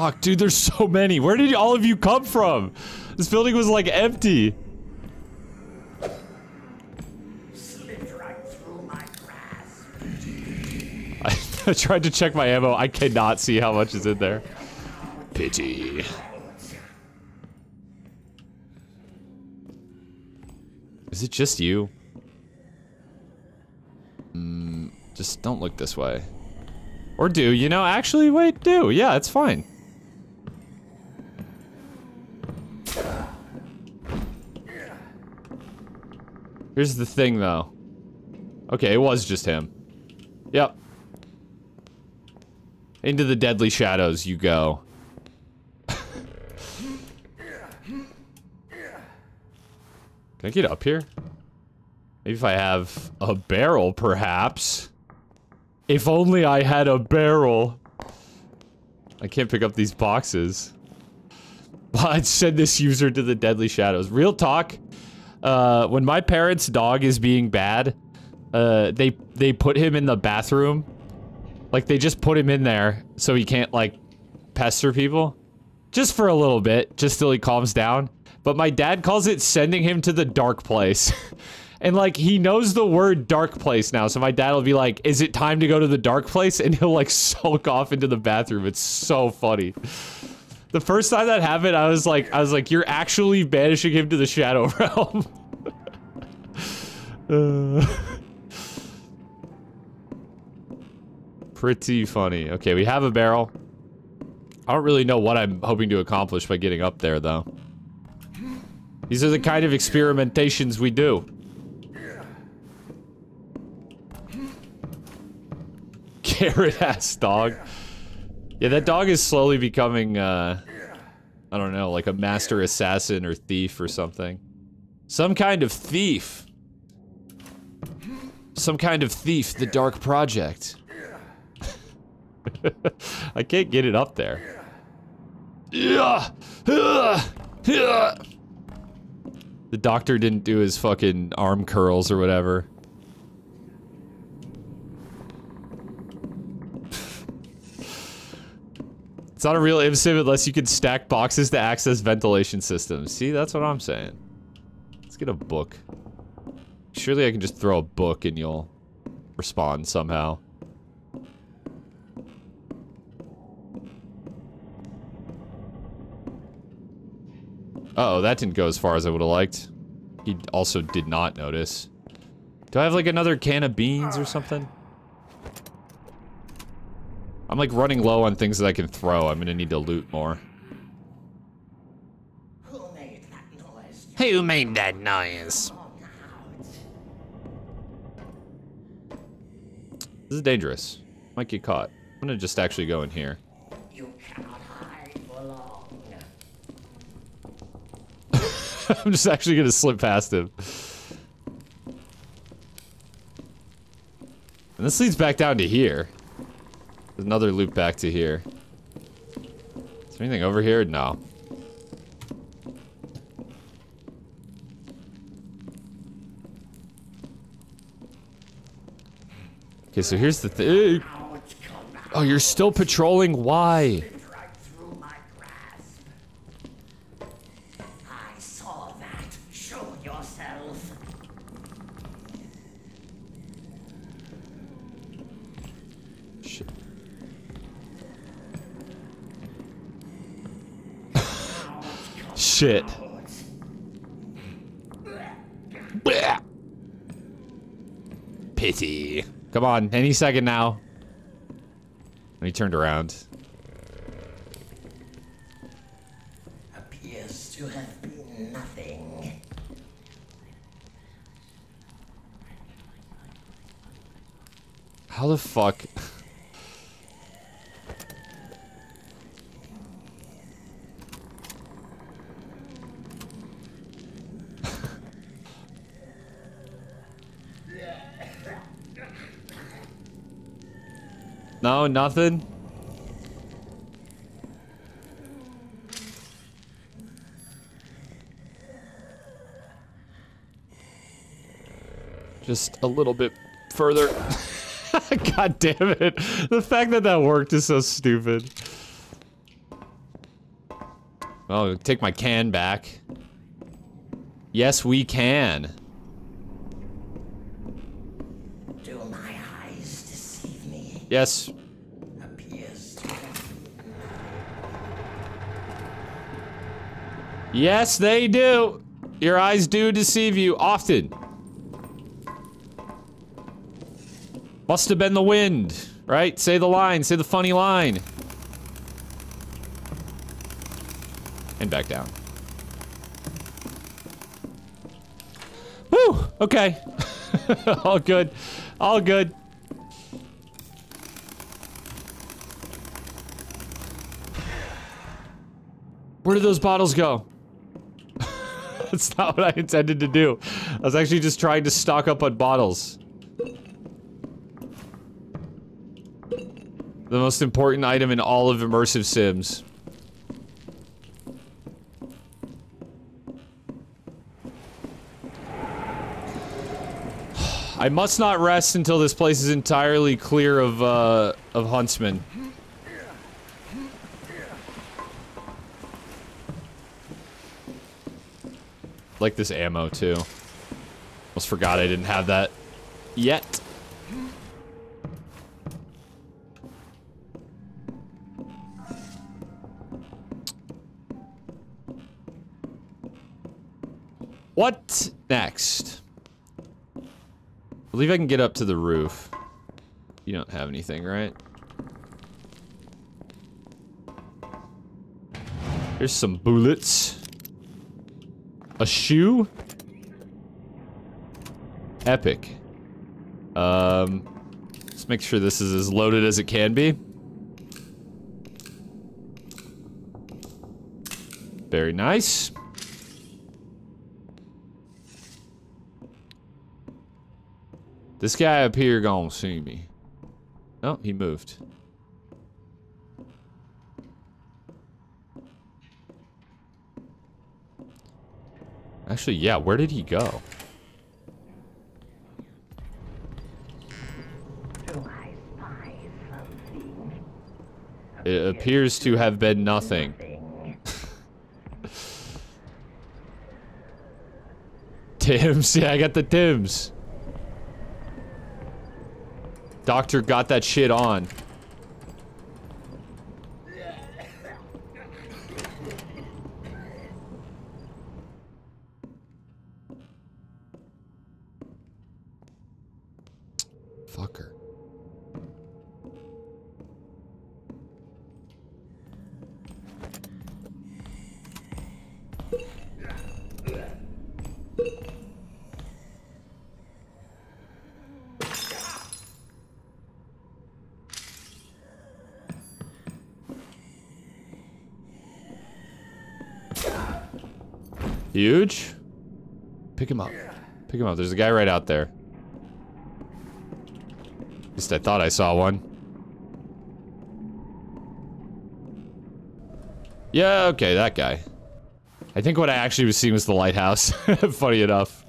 Speaker 1: Fuck, dude, there's so many. Where did all of you come from? This building was like empty. I tried to check my ammo. I cannot see how much is in there. Pity. Is it just you? Mm, just don't look this way. Or do, you know, actually, wait, do. Yeah, it's fine. Here's the thing, though. Okay, it was just him. Yep. Into the deadly shadows you go. Can I get up here? Maybe if I have a barrel, perhaps. If only I had a barrel. I can't pick up these boxes. I'd send this user to the deadly shadows. Real talk. Uh, when my parents' dog is being bad, uh, they they put him in the bathroom. Like they just put him in there so he can't like pester people. Just for a little bit, just till he calms down. But my dad calls it sending him to the dark place. and like he knows the word dark place now. So my dad will be like, "Is it time to go to the dark place?" And he'll like sulk off into the bathroom. It's so funny. The first time that happened, I was like, I was like, "You're actually banishing him to the shadow realm." uh, pretty funny. Okay, we have a barrel. I don't really know what I'm hoping to accomplish by getting up there, though. These are the kind of experimentations we do. Carrot ass dog. Yeah, that dog is slowly becoming, uh, I don't know, like a master assassin or thief or something. Some kind of thief. Some kind of thief, the Dark Project. I can't get it up there. The doctor didn't do his fucking arm curls or whatever. It's not a real Im sim unless you can stack boxes to access ventilation systems. See, that's what I'm saying. Let's get a book. Surely I can just throw a book and you'll respond somehow. Uh oh that didn't go as far as I would have liked. He also did not notice. Do I have like another can of beans or something? I'm like running low on things that I can throw. I'm gonna need to loot more.
Speaker 4: Who made that noise?
Speaker 1: Who made that noise? This is dangerous. Might get caught. I'm gonna just actually go in here.
Speaker 4: You cannot hide for long.
Speaker 1: I'm just actually gonna slip past him. And this leads back down to here. There's another loop back to here. Is there anything over here? No. Okay, so here's the thing. Oh, you're still patrolling? Why?
Speaker 4: Right through my grasp. I saw that. Show yourself.
Speaker 1: Shit. Shit. Blech. Pity. Come on, any second now. And he turned around.
Speaker 4: Appears to have been nothing.
Speaker 1: How the fuck? No, nothing? Just a little bit further. God damn it. The fact that that worked is so stupid. Oh, take my can back. Yes, we can.
Speaker 4: Do my eyes deceive me?
Speaker 1: Yes. Yes, they do. Your eyes do deceive you often. Must have been the wind, right? Say the line, say the funny line. And back down. Whew, okay. All good. All good. Where did those bottles go? That's not what I intended to do. I was actually just trying to stock up on bottles. The most important item in all of immersive sims. I must not rest until this place is entirely clear of, uh, of huntsmen. Like this ammo, too. Almost forgot I didn't have that yet. What next? I believe I can get up to the roof. You don't have anything, right? Here's some bullets. A shoe? Epic. Um, let's make sure this is as loaded as it can be. Very nice. This guy up here gonna see me. Oh, he moved. Actually, yeah, where did he go? It appears to have been nothing. Tim's, yeah, I got the Tim's. Doctor got that shit on. Fucker. Huge? Pick him up. Him up. There's a guy right out there. At least I thought I saw one. Yeah, okay, that guy. I think what I actually was seeing was the lighthouse. Funny enough.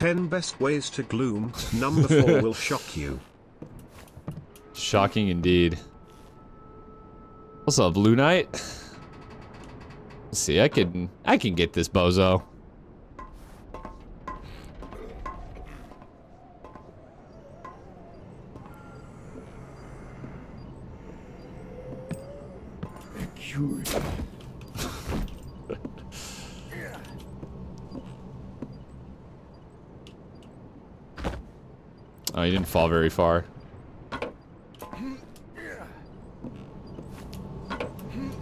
Speaker 5: Ten best ways to gloom. Number four will shock you.
Speaker 1: Shocking indeed. What's up, Blue Knight? Let's see, I can I can get this bozo. Oh, he didn't fall very far.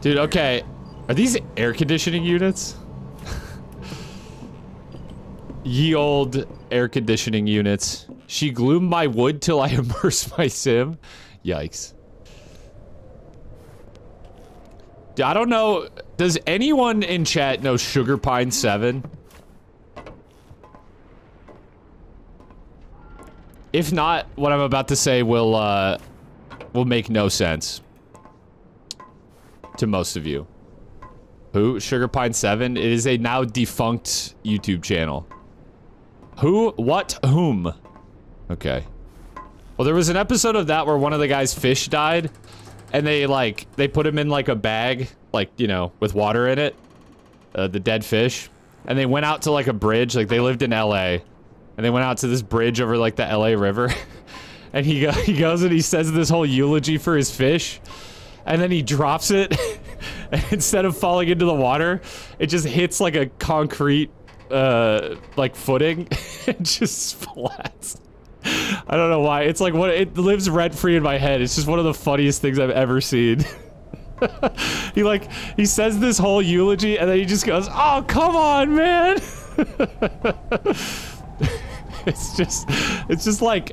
Speaker 1: Dude, okay. Are these air conditioning units? Ye old air conditioning units. She gloomed my wood till I immersed my sim. Yikes. I don't know. Does anyone in chat know Sugar Pine 7? If not, what I'm about to say will, uh, will make no sense to most of you. Who? Sugar Pine 7? It is a now defunct YouTube channel. Who? What? Whom? Okay. Well, there was an episode of that where one of the guy's fish died. And they, like, they put him in, like, a bag. Like, you know, with water in it. Uh, the dead fish. And they went out to, like, a bridge. Like, they lived in L.A. And they went out to this bridge over, like, the L.A. River. and he, go he goes and he says this whole eulogy for his fish. and then he drops it, and instead of falling into the water, it just hits like a concrete, uh, like footing, and just splats. I don't know why. It's like what it lives rent free in my head. It's just one of the funniest things I've ever seen. he like he says this whole eulogy and then he just goes, "Oh, come on, man." it's just it's just like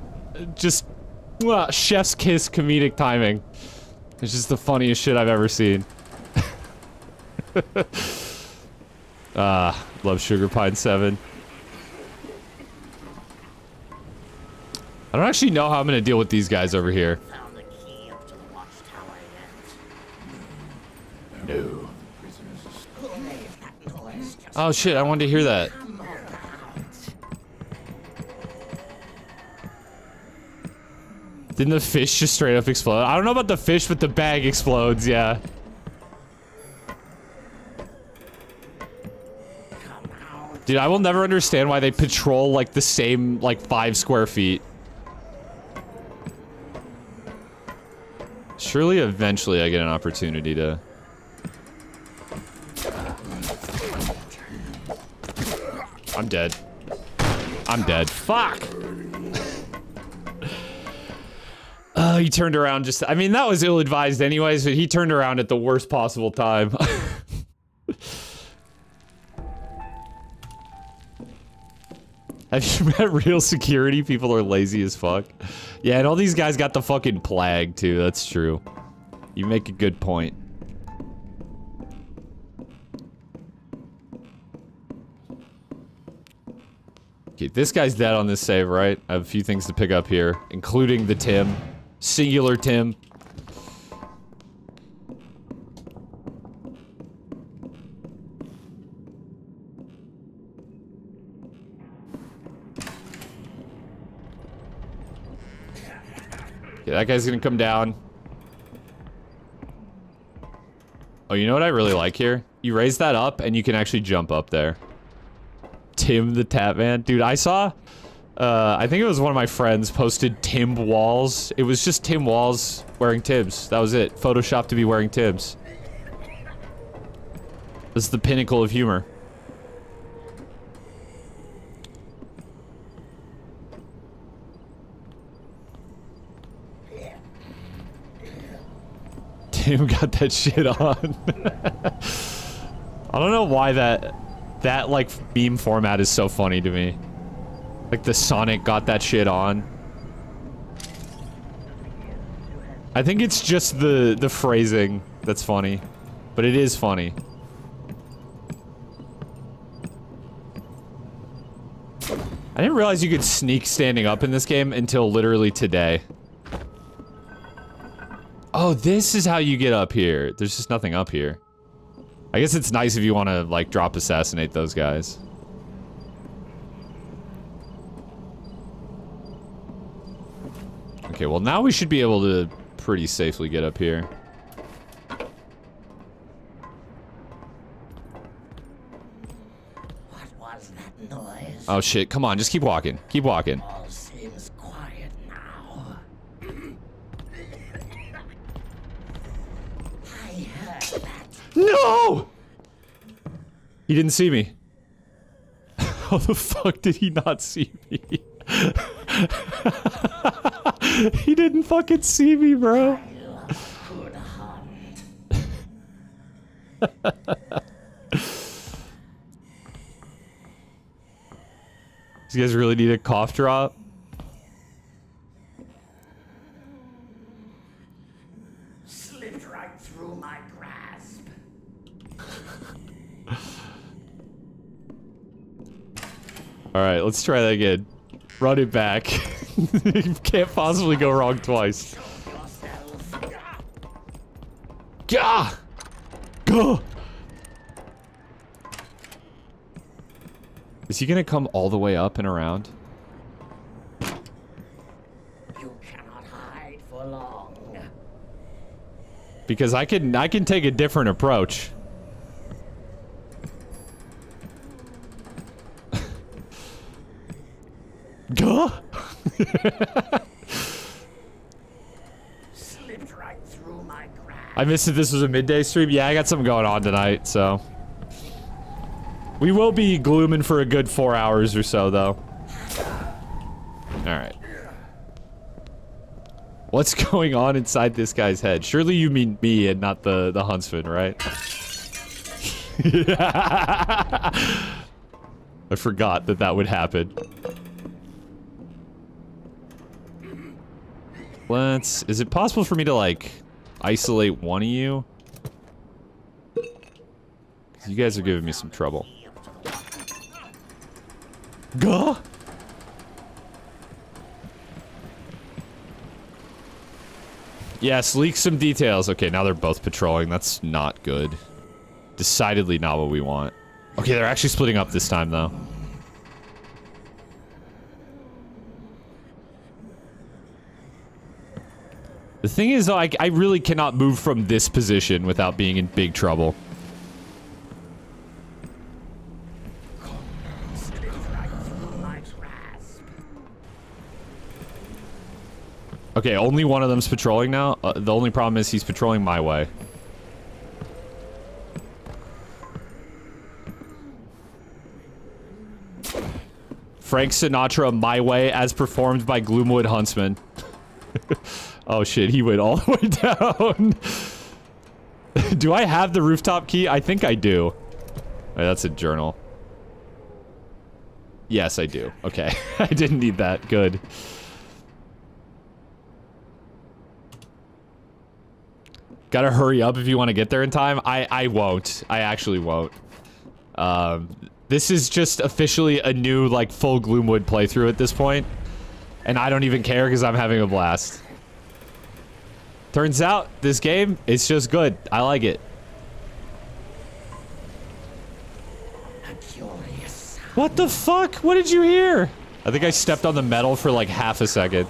Speaker 1: just uh, chef's kiss comedic timing. It's just the funniest shit I've ever seen. Ah, love Sugar Pine 7. I don't actually know how I'm gonna deal with these guys over here.
Speaker 4: Found the key up to the watchtower yet?
Speaker 1: No.
Speaker 4: Who made that noise just
Speaker 1: Oh shit, I wanted to hear that.
Speaker 4: come on out?
Speaker 1: Didn't the fish just straight up explode? I don't know about the fish, but the bag explodes, yeah. Dude, I will never understand why they patrol like the same like five square feet. Surely eventually I get an opportunity to... I'm dead. I'm dead. Fuck! Uh, he turned around just- I mean, that was ill-advised anyways, but he turned around at the worst possible time. Have you met real security? People are lazy as fuck. Yeah, and all these guys got the fucking plague too. That's true. You make a good point. Okay, this guy's dead on this save, right? I have a few things to pick up here, including the Tim. Singular Tim. That guy's gonna come down. Oh, you know what I really like here? You raise that up and you can actually jump up there. Tim the Tap Man. Dude, I saw, uh, I think it was one of my friends posted Tim Walz. It was just Tim Walz wearing Tims. That was it. Photoshopped to be wearing Tims. This is the pinnacle of humor. Tim got that shit on. I don't know why that that like meme format is so funny to me. Like the Sonic got that shit on. I think it's just the the phrasing that's funny, but it is funny. I didn't realize you could sneak standing up in this game until literally today. Oh, this is how you get up here. There's just nothing up here. I guess it's nice if you want to, like, drop assassinate those guys. Okay, well now we should be able to pretty safely get up here.
Speaker 4: What was that noise?
Speaker 1: Oh shit, come on, just keep walking. Keep walking.
Speaker 4: All seems quiet now. I heard that.
Speaker 1: No! He didn't see me. How the fuck did he not see me? he didn't fucking see me, bro. You guys really need a cough drop?
Speaker 4: Slipped right through my grasp.
Speaker 1: Alright, let's try that again. Run it back. you can't possibly go wrong twice. Gah! Gah! Is he gonna come all the way up and around?
Speaker 4: You cannot hide for long.
Speaker 1: Because I can I can take a different approach.
Speaker 4: Slipped right through my grasp.
Speaker 1: I missed it. This was a midday stream. Yeah, I got something going on tonight, so. We will be glooming for a good four hours or so, though. Alright. What's going on inside this guy's head? Surely you mean me and not the, the huntsman, right? I forgot that that would happen. Let's... Is it possible for me to, like, isolate one of you? You guys are giving me some trouble. Gah! Yes, leak some details. Okay, now they're both patrolling. That's not good. Decidedly not what we want. Okay, they're actually splitting up this time, though. The thing is, I, I really cannot move from this position without being in big trouble. Okay, only one of them's patrolling now. Uh, the only problem is he's patrolling my way. Frank Sinatra, My Way, as performed by Gloomwood Huntsman. oh shit, he went all the way down. do I have the rooftop key? I think I do. That's a journal. Yes, I do. Okay, I didn't need that. Good. Gotta hurry up if you want to get there in time. I, I won't. I actually won't. Um, this is just officially a new, like, full Gloomwood playthrough at this point. And I don't even care because I'm having a blast. Turns out, this game, it's just good. I like it. What the fuck? What did you hear? I think I stepped on the metal for like half a second.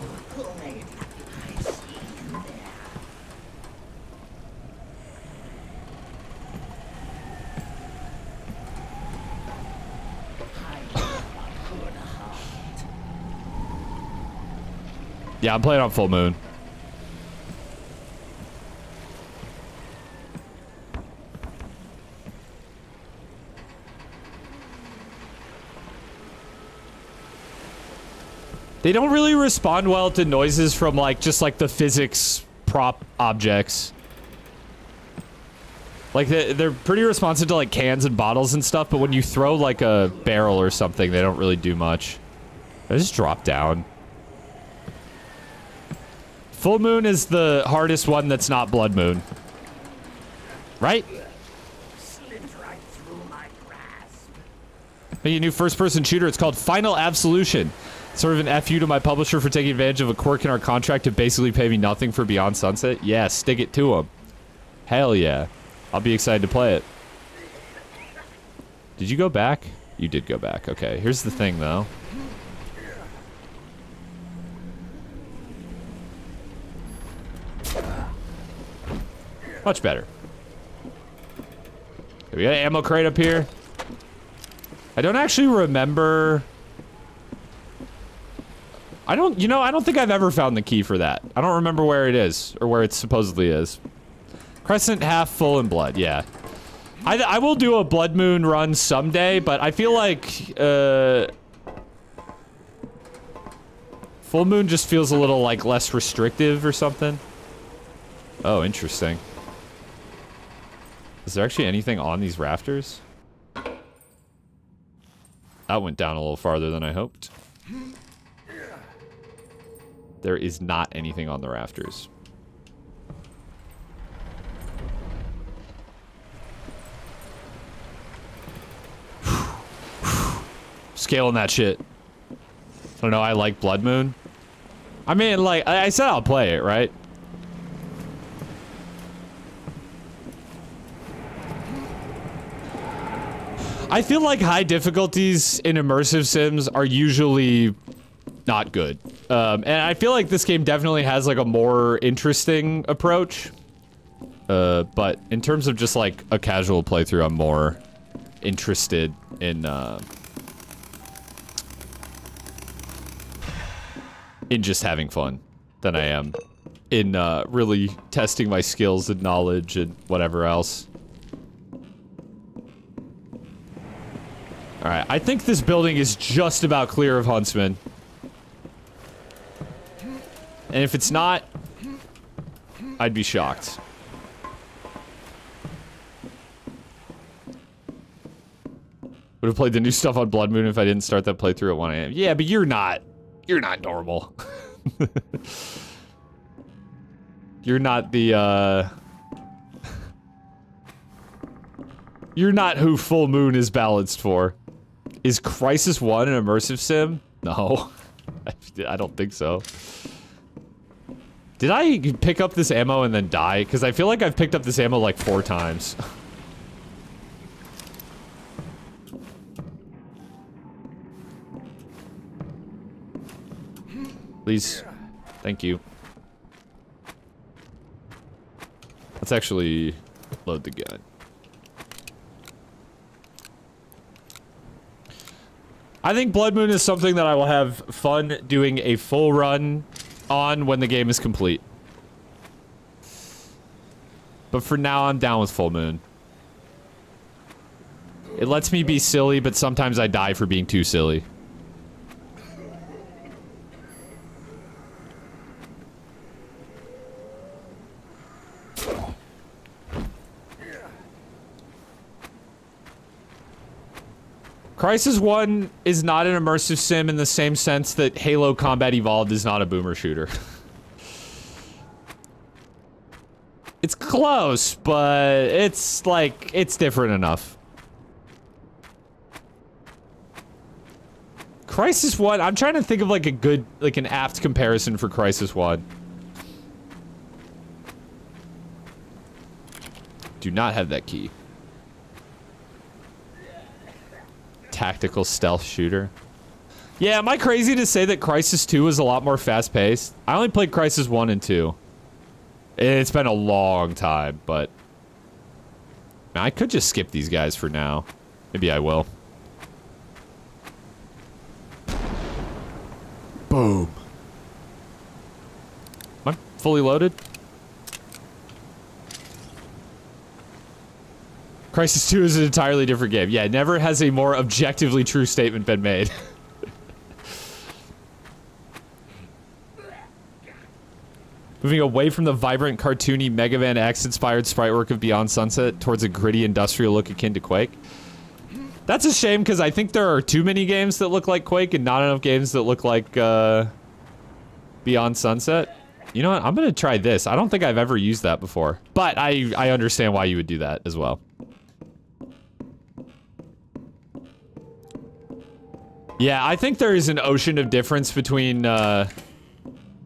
Speaker 1: Yeah, I'm playing on full moon. They don't really respond well to noises from like just like the physics prop objects. Like they, they're pretty responsive to like cans and bottles and stuff, but when you throw like a barrel or something, they don't really do much. They just drop down. Full moon is the hardest one that's not blood moon. Right?
Speaker 4: Slid right my grasp.
Speaker 1: A new first-person shooter. It's called Final Absolution. Sort of an FU to my publisher for taking advantage of a quirk in our contract to basically pay me nothing for Beyond Sunset. Yeah, stick it to them. Hell yeah. I'll be excited to play it. Did you go back? You did go back. Okay, here's the thing, though. Much better. We got an ammo crate up here. I don't actually remember... I don't, you know, I don't think I've ever found the key for that. I don't remember where it is, or where it supposedly is. Crescent half full in blood, yeah. I, I will do a Blood Moon run someday, but I feel like, uh... Full Moon just feels a little, like, less restrictive or something. Oh, interesting. Is there actually anything on these rafters? That went down a little farther than I hoped. There is not anything on the rafters. Scaling that shit. I don't know, I like Blood Moon. I mean, like, I, said I'll play it, right? I feel like high difficulties in immersive sims are usually not good. Um, and I feel like this game definitely has like a more interesting approach. Uh, but in terms of just like a casual playthrough, I'm more interested in, uh, in just having fun than I am in uh, really testing my skills and knowledge and whatever else. Alright, I think this building is just about clear of huntsmen. And if it's not, I'd be shocked. Would have played the new stuff on Blood Moon if I didn't start that playthrough at 1 a.m. Yeah, but you're not. You're not normal. you're not the, uh... You're not who Full Moon is balanced for. Is Crysis 1 an immersive sim? No. I don't think so. Did I pick up this ammo and then die? Because I feel like I've picked up this ammo like four times. Please. Thank you. Let's actually load the gun. I think Blood Moon is something that I will have fun doing a full run on when the game is complete. But for now, I'm down with Full Moon. It lets me be silly, but sometimes I die for being too silly. Crysis 1 is not an immersive sim in the same sense that Halo Combat Evolved is not a boomer shooter. it's close, but it's like, it's different enough. Crysis 1, I'm trying to think of like a good, like an apt comparison for Crysis 1. Do not have that key. Tactical stealth shooter. Yeah, am I crazy to say that Crysis 2 is a lot more fast-paced? I only played Crysis 1 and 2. It's been a long time, but... I could just skip these guys for now. Maybe I will. Boom. Am I fully loaded? Crysis 2 is an entirely different game. Yeah, never has a more objectively true statement been made. Moving away from the vibrant, cartoony Mega Man X-inspired sprite work of Beyond Sunset towards a gritty industrial look akin to Quake. That's a shame, because I think there are too many games that look like Quake and not enough games that look like, uh, Beyond Sunset. You know what? I'm gonna try this. I don't think I've ever used that before. But I, I understand why you would do that as well. Yeah, I think there is an ocean of difference between, uh,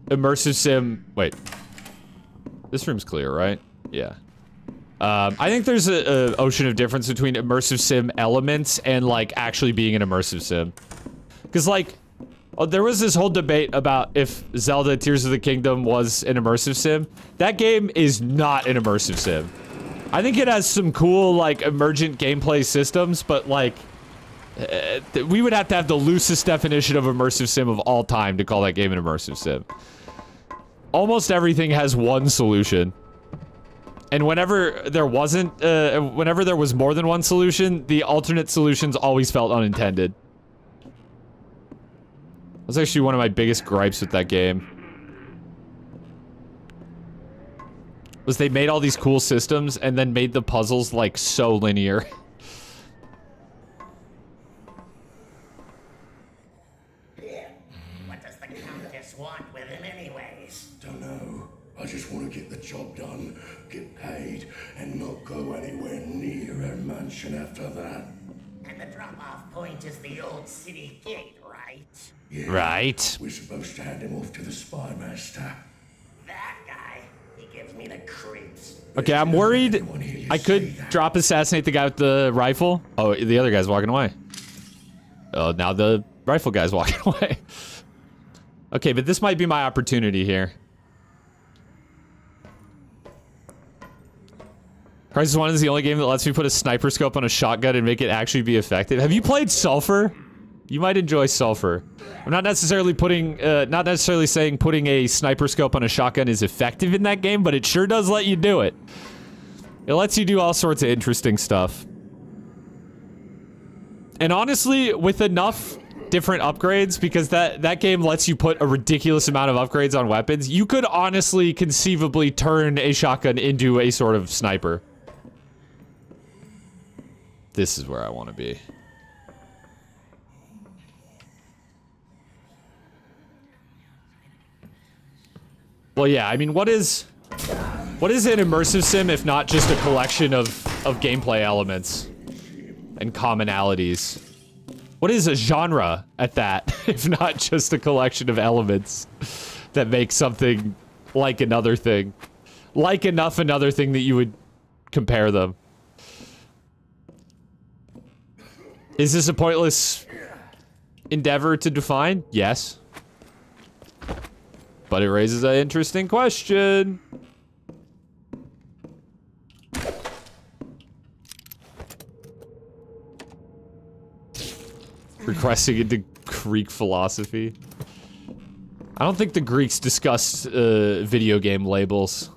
Speaker 1: immersive sim- wait. This room's clear, right? Yeah. Um, I think there's a, a ocean of difference between immersive sim elements and, like, actually being an immersive sim. Because, like, oh, there was this whole debate about if Zelda Tears of the Kingdom was an immersive sim. That game is not an immersive sim. I think it has some cool, like, emergent gameplay systems, but, like, uh, we would have to have the loosest definition of immersive sim of all time to call that game an immersive sim. Almost everything has one solution. And whenever there wasn't, uh, whenever there was more than one solution, the alternate solutions always felt unintended. That's actually one of my biggest gripes with that game. Was they made all these cool systems and then made the puzzles, like, so linear.
Speaker 4: point is the old city gate, right?
Speaker 3: Yeah.
Speaker 1: Right.
Speaker 3: We're supposed to hand him off to the spy master.
Speaker 4: That guy, he gives me the creeps.
Speaker 1: Okay, I'm worried I could drop assassinate the guy with the rifle. Oh, the other guy's walking away. Oh, now the rifle guy's walking away. okay, but this might be my opportunity here. Crysis 1 is the only game that lets me put a sniper scope on a shotgun and make it actually be effective. Have you played Sulfur? You might enjoy sulfur. I'm not necessarily putting, uh, not necessarily saying putting a sniper scope on a shotgun is effective in that game, but it sure does let you do it. It lets you do all sorts of interesting stuff. And honestly, with enough different upgrades, because that, that game lets you put a ridiculous amount of upgrades on weapons, you could honestly conceivably turn a shotgun into a sort of sniper. This is where I want to be. Well, yeah, I mean, what is... What is an immersive sim if not just a collection of, of gameplay elements and commonalities? What is a genre at that, if not just a collection of elements that make something like another thing? Like enough another thing that you would compare them. Is this a pointless endeavor to define? Yes. But it raises an interesting question. Requesting into Greek philosophy. I don't think the Greeks discussed uh, video game labels.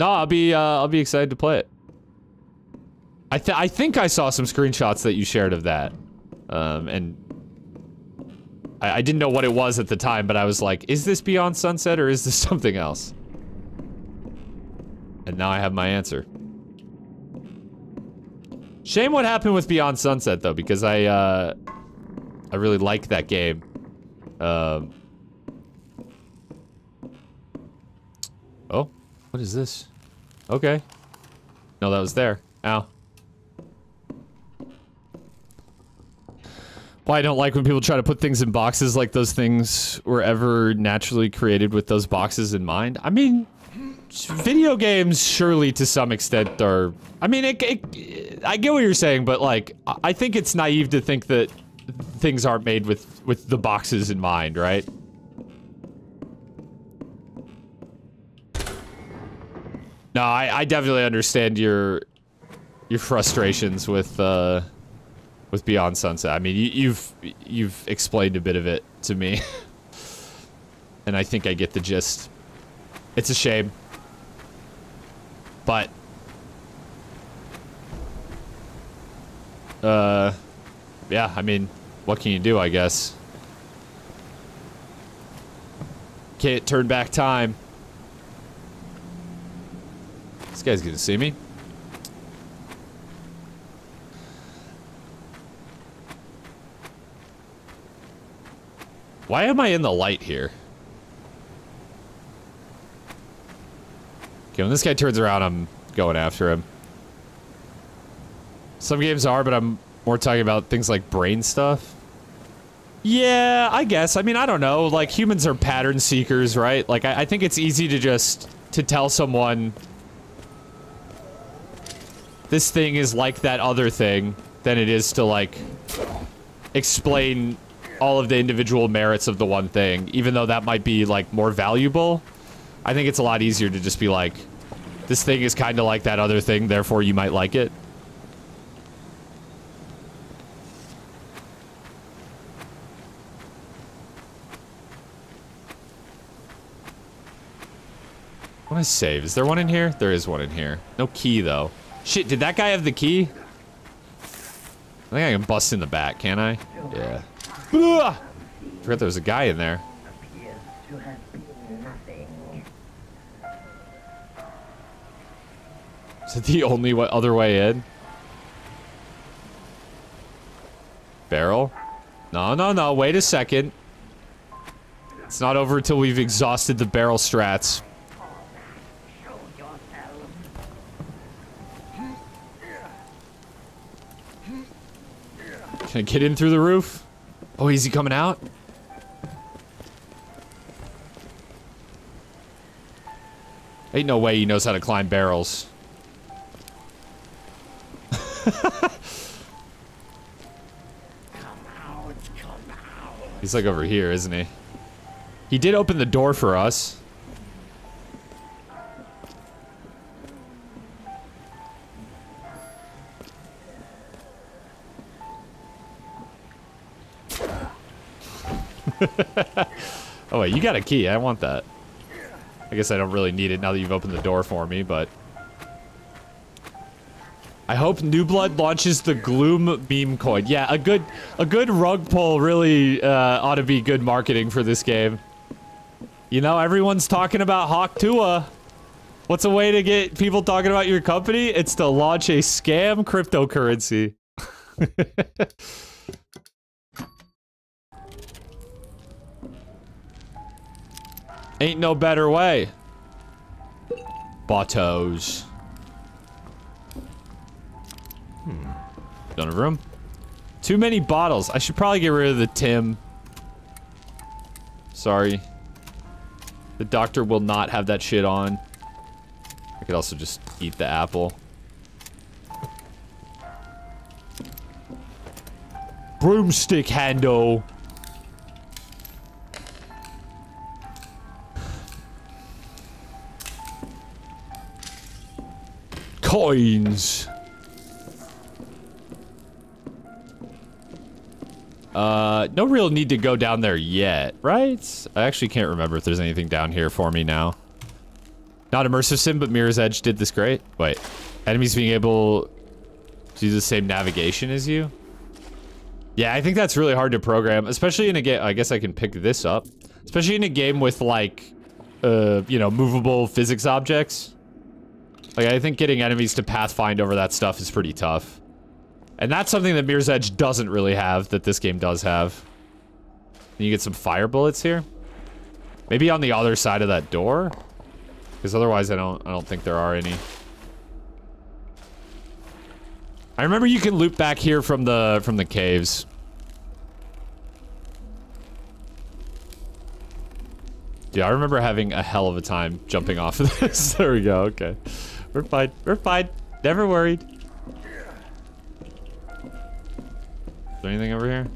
Speaker 1: No, I'll be uh, I'll be excited to play it. I th I think I saw some screenshots that you shared of that, um, and I, I didn't know what it was at the time, but I was like, is this Beyond Sunset or is this something else? And now I have my answer. Shame what happened with Beyond Sunset though, because I uh, I really like that game. Um. Oh, what is this? Okay. No, that was there. Ow. Why I don't like when people try to put things in boxes like those things were ever naturally created with those boxes in mind. I mean, video games surely to some extent are I mean it, it, I get what you're saying but like I think it's naive to think that things aren't made with with the boxes in mind right No I, I definitely understand your your frustrations with uh with Beyond Sunset. I mean you, you've you've explained a bit of it to me. And I think I get the gist. It's a shame. But uh yeah i mean what can you do i guess? Can't turn back time this guy's gonna see me why am i in the light here Okay, when this guy turns around, I'm going after him. Some games are, but I'm more talking about things like brain stuff. Yeah, I guess. I mean, I don't know. Like, humans are pattern seekers, right? Like, I, I think it's easy to just, to tell someone this thing is like that other thing than it is to, like, explain all of the individual merits of the one thing, even though that might be, like, more valuable. I think it's a lot easier to just be like, this thing is kind of like that other thing, therefore you might like it. I want to save. Is there one in here? There is one in here. No key, though. Shit, did that guy have the key? I think I can bust in the back, can I? Yeah. Ugh! Forgot there was a guy in there. Is it the only other way in? Barrel? No, no, no. Wait a second. It's not over until we've exhausted the barrel strats. Can I get in through the roof? Oh, is he coming out? Ain't no way he knows how to climb barrels. He's like over here, isn't he? He did open the door for us. oh wait, you got a key. I want that. I guess I don't really need it now that you've opened the door for me, but... I hope New Blood launches the Gloom Beam coin. Yeah, a good a good rug pull really uh, ought to be good marketing for this game. You know, everyone's talking about Hawk Tuah. What's a way to get people talking about your company? It's to launch a scam cryptocurrency. Ain't no better way. Bottos. Hmm. Have room. Too many bottles. I should probably get rid of the Tim. Sorry. The doctor will not have that shit on. I could also just eat the apple. Broomstick handle. Coins. Uh, no real need to go down there yet, right? I actually can't remember if there's anything down here for me now. Not immersive sim, but Mirror's Edge did this great. Wait, enemies being able to do the same navigation as you? Yeah, I think that's really hard to program, especially in a game. I guess I can pick this up, especially in a game with like, uh, you know, movable physics objects. Like, I think getting enemies to pathfind over that stuff is pretty tough. And that's something that Mirror's Edge doesn't really have, that this game does have. You get some fire bullets here? Maybe on the other side of that door? Because otherwise I don't I don't think there are any. I remember you can loop back here from the from the caves. Yeah, I remember having a hell of a time jumping off of this. there we go, okay. We're fine. We're fine. Never worried. Is there anything over here?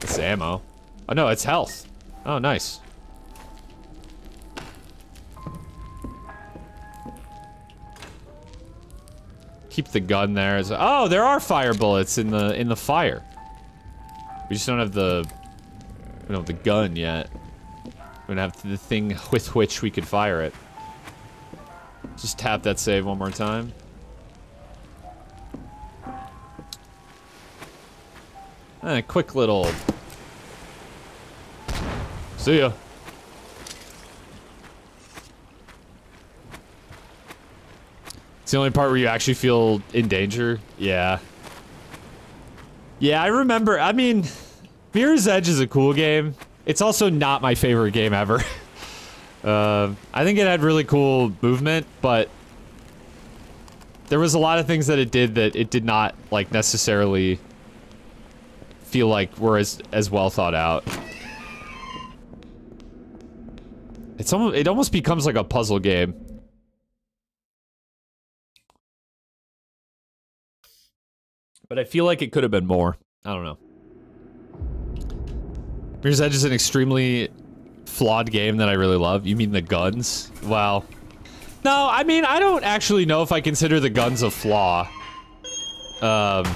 Speaker 1: It's ammo. Oh no, it's health. Oh, nice. Keep the gun there. Oh, there are fire bullets in the in the fire. We just don't have the we don't have the gun yet. We don't have the thing with which we could fire it. Just tap that save one more time. And a quick little... See ya. It's the only part where you actually feel in danger? Yeah. Yeah, I remember, I mean, Mirror's Edge is a cool game. It's also not my favorite game ever. Uh, I think it had really cool movement, but there was a lot of things that it did that it did not like necessarily feel like were as as well thought out. It's almost it almost becomes like a puzzle game. But I feel like it could have been more. I don't know. Mirror's Edge is an extremely flawed game that I really love? You mean the guns? Wow. No, I mean, I don't actually know if I consider the guns a flaw. Um...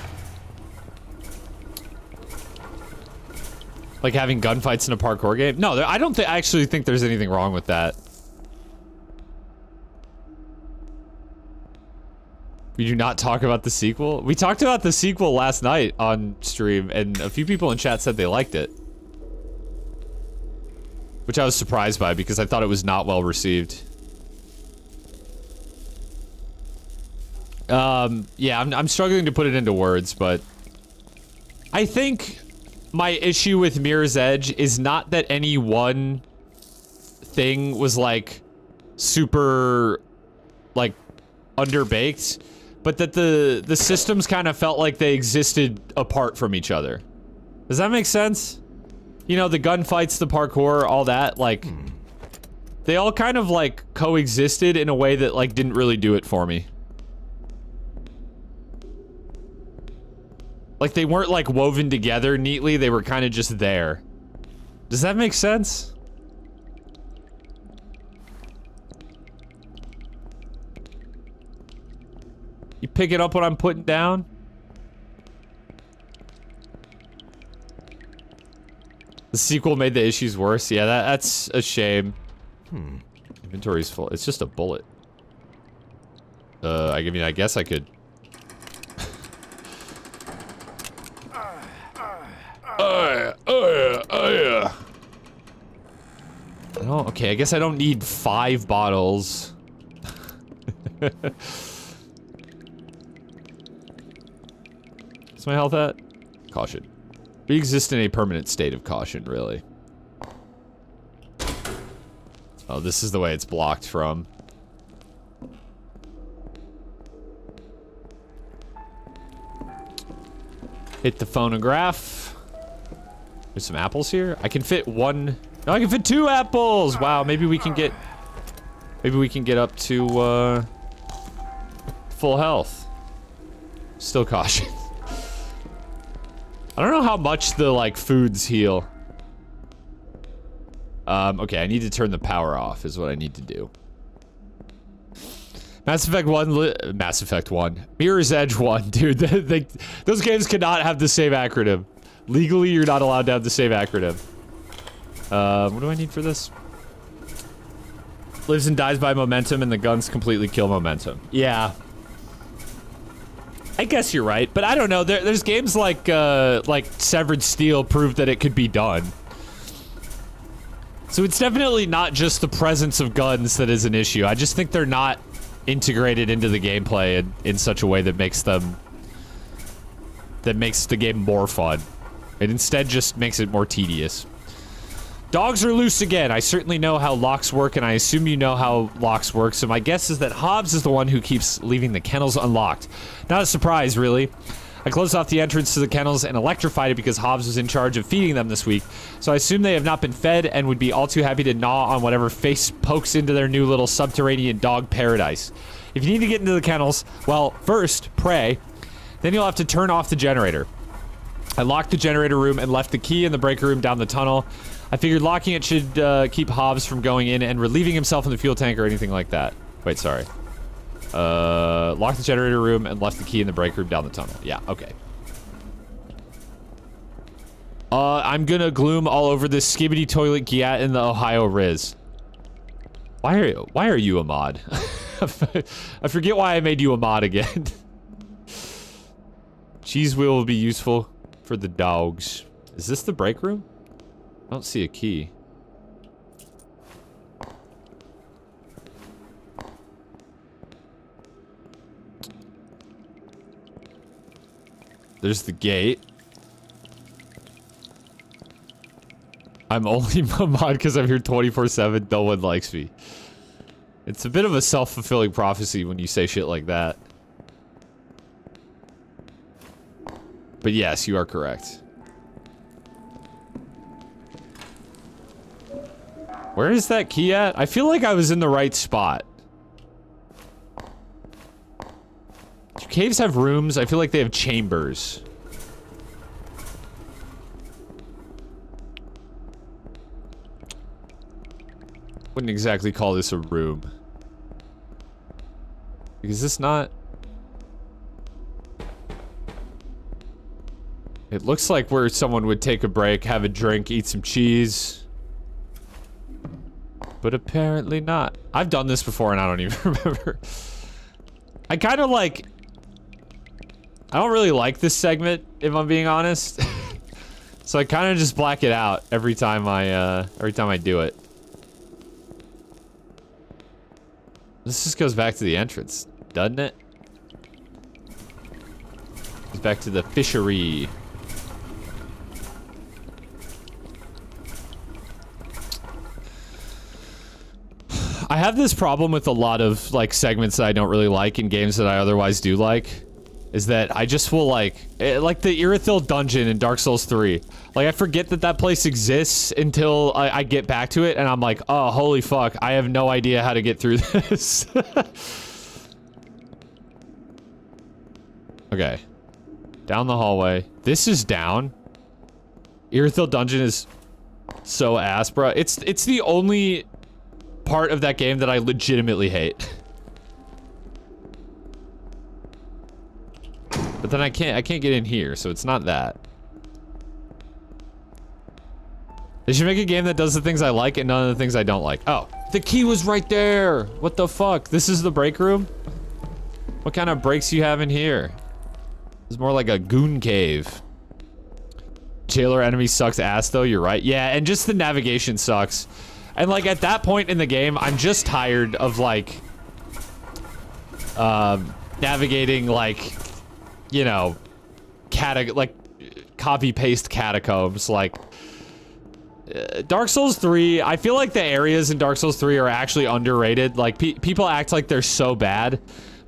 Speaker 1: Like having gunfights in a parkour game? No, I don't think- I actually think there's anything wrong with that. We do not talk about the sequel? We talked about the sequel last night on stream, and a few people in chat said they liked it. Which I was surprised by because I thought it was not well received. Um, yeah, I'm, I'm struggling to put it into words, but... I think my issue with Mirror's Edge is not that any one thing was, like, super, like, underbaked, but that the, the systems kind of felt like they existed apart from each other. Does that make sense? You know, the gunfights, the parkour, all that, like, hmm. they all kind of, like, coexisted in a way that, like, didn't really do it for me. Like, they weren't, like, woven together neatly, they were kind of just there. Does that make sense? You pick it up what I'm putting down? Sequel made the issues worse. Yeah, that, that's a shame. Hmm. Inventory's full. It's just a bullet. Uh, I mean, I guess I could... Oh, yeah, oh, yeah, oh, yeah. Don't, okay, I guess I don't need five bottles. What's my health at? Caution. We exist in a permanent state of caution, really. Oh, this is the way it's blocked from. Hit the phonograph. There's some apples here. I can fit one. No, I can fit two apples. Wow, maybe we can get. Maybe we can get up to uh, full health. Still caution. I don't know how much the like foods heal. Um, okay, I need to turn the power off is what I need to do. Mass Effect 1, Mass Effect 1. Mirror's Edge 1, dude. They, they, those games cannot have the same acronym. Legally, you're not allowed to have the same acronym. Uh, what do I need for this? Lives and dies by momentum, and the guns completely kill momentum. Yeah. I guess you're right, but I don't know. There, there's games like, uh, like Severed Steel prove that it could be done. So it's definitely not just the presence of guns that is an issue. I just think they're not integrated into the gameplay in, in such a way that makes them that makes the game more fun. It instead just makes it more tedious. Dogs are loose again. I certainly know how locks work, and I assume you know how locks work, so my guess is that Hobbs is the one who keeps leaving the kennels unlocked. Not a surprise, really. I closed off the entrance to the kennels and electrified it because Hobbs was in charge of feeding them this week. So I assume they have not been fed and would be all too happy to gnaw on whatever face pokes into their new little subterranean dog paradise. If you need to get into the kennels, well, first, pray. Then you'll have to turn off the generator. I locked the generator room and left the key in the breaker room down the tunnel. I figured locking it should uh, keep Hobbs from going in and relieving himself in the fuel tank or anything like that. Wait, sorry. Uh, locked the generator room and left the key in the break room down the tunnel. Yeah, okay. Uh, I'm gonna gloom all over this skibidi toilet Giat in the Ohio Riz. Why are you, why are you a mod? I forget why I made you a mod again. Cheese wheel will be useful for the dogs. Is this the break room? I don't see a key. There's the gate. I'm only a mod because I'm here 24-7. No one likes me. It's a bit of a self-fulfilling prophecy when you say shit like that. But yes, you are correct. Where is that key at? I feel like I was in the right spot. Do caves have rooms? I feel like they have chambers. Wouldn't exactly call this a room. Is this not... It looks like where someone would take a break, have a drink, eat some cheese. But apparently not. I've done this before and I don't even remember. I kind of like... I don't really like this segment, if I'm being honest. so I kind of just black it out every time I, uh, every time I do it. This just goes back to the entrance, doesn't it? Goes back to the fishery. I have this problem with a lot of like segments that I don't really like in games that I otherwise do like. Is that I just will like, eh, like the Irithyll dungeon in Dark Souls 3. Like I forget that that place exists until I, I get back to it and I'm like, oh, holy fuck, I have no idea how to get through this. okay. Down the hallway. This is down. Irithyll dungeon is so ass, bro. It's, it's the only part of that game that I legitimately hate. But then I can't I can't get in here, so it's not that. They should make a game that does the things I like and none of the things I don't like. Oh, the key was right there. What the fuck? This is the break room? What kind of breaks you have in here? It's more like a goon cave. Jailer enemy sucks ass though, you're right. Yeah, and just the navigation sucks. And like at that point in the game, I'm just tired of like um navigating like you know cata like copy paste catacombs like uh, Dark Souls 3, I feel like the areas in Dark Souls 3 are actually underrated. Like, pe people act like they're so bad.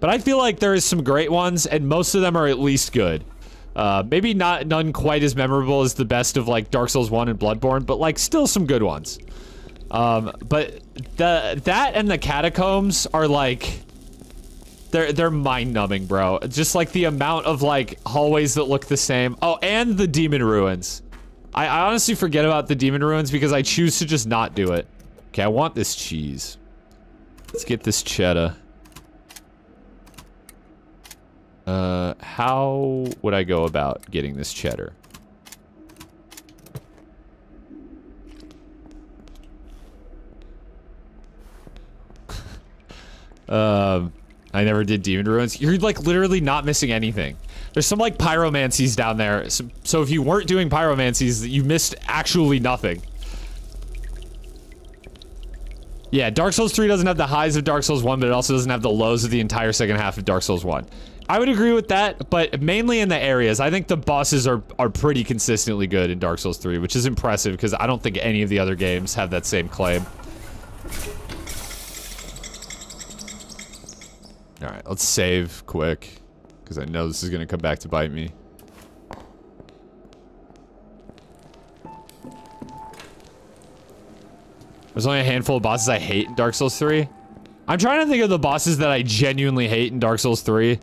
Speaker 1: But I feel like there is some great ones, and most of them are at least good. Uh, maybe not none quite as memorable as the best of, like, Dark Souls 1 and Bloodborne, but, like, still some good ones. Um, but the that and the catacombs are, like... They're, they're mind-numbing, bro. Just, like, the amount of, like, hallways that look the same. Oh, and the demon ruins. I, I honestly forget about the demon ruins because I choose to just not do it. Okay, I want this cheese. Let's get this cheddar. Uh, how would I go about getting this cheddar? Um, I never did Demon Ruins. You're like literally not missing anything. There's some like pyromancies down there. So, so if you weren't doing pyromancies, you missed actually nothing. Yeah, Dark Souls 3 doesn't have the highs of Dark Souls 1, but it also doesn't have the lows of the entire second half of Dark Souls 1. I would agree with that, but mainly in the areas. I think the bosses are, are pretty consistently good in Dark Souls 3, which is impressive because I don't think any of the other games have that same claim. Alright, let's save quick. Because I know this is going to come back to bite me. There's only a handful of bosses I hate in Dark Souls 3. I'm trying to think of the bosses that I genuinely hate in Dark Souls 3.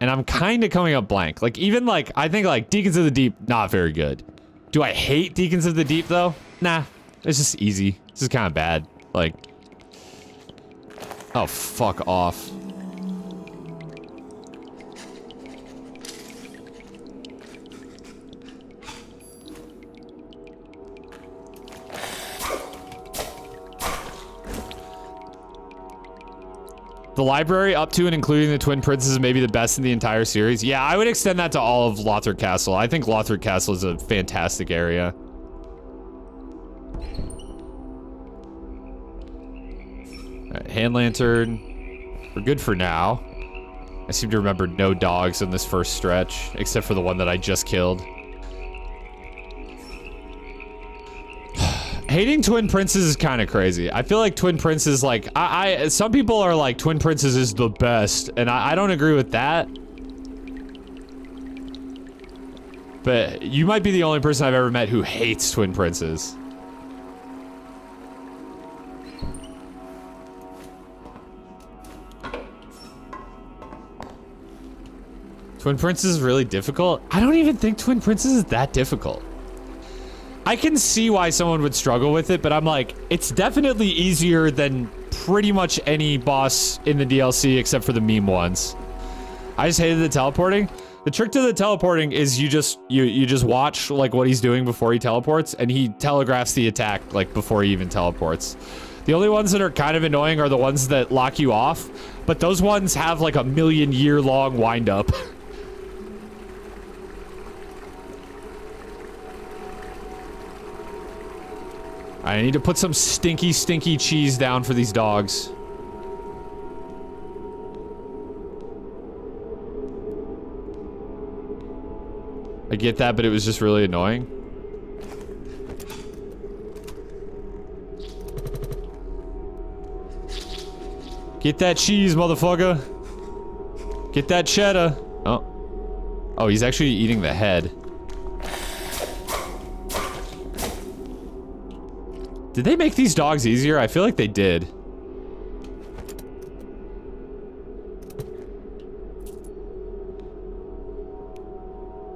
Speaker 1: And I'm kind of coming up blank. Like, even like, I think like Deacons of the Deep, not very good. Do I hate Deacons of the Deep though? Nah, it's just easy. This is kind of bad. Like, oh, fuck off. The library up to and including the Twin Princes may be the best in the entire series. Yeah, I would extend that to all of Lothric Castle. I think Lothric Castle is a fantastic area. Right, hand lantern. We're good for now. I seem to remember no dogs in this first stretch, except for the one that I just killed. Hating Twin Princes is kind of crazy. I feel like Twin Princes, like, I, I, some people are like, Twin Princes is the best, and I, I don't agree with that. But you might be the only person I've ever met who hates Twin Princes. Twin Princes is really difficult? I don't even think Twin Princes is that difficult. I can see why someone would struggle with it, but I'm like, it's definitely easier than pretty much any boss in the DLC except for the meme ones. I just hated the teleporting. The trick to the teleporting is you just you you just watch like what he's doing before he teleports and he telegraphs the attack like before he even teleports. The only ones that are kind of annoying are the ones that lock you off, but those ones have like a million year long wind I need to put some stinky, stinky cheese down for these dogs. I get that, but it was just really annoying. Get that cheese, motherfucker. Get that cheddar. Oh. Oh, he's actually eating the head. Did they make these dogs easier? I feel like they did.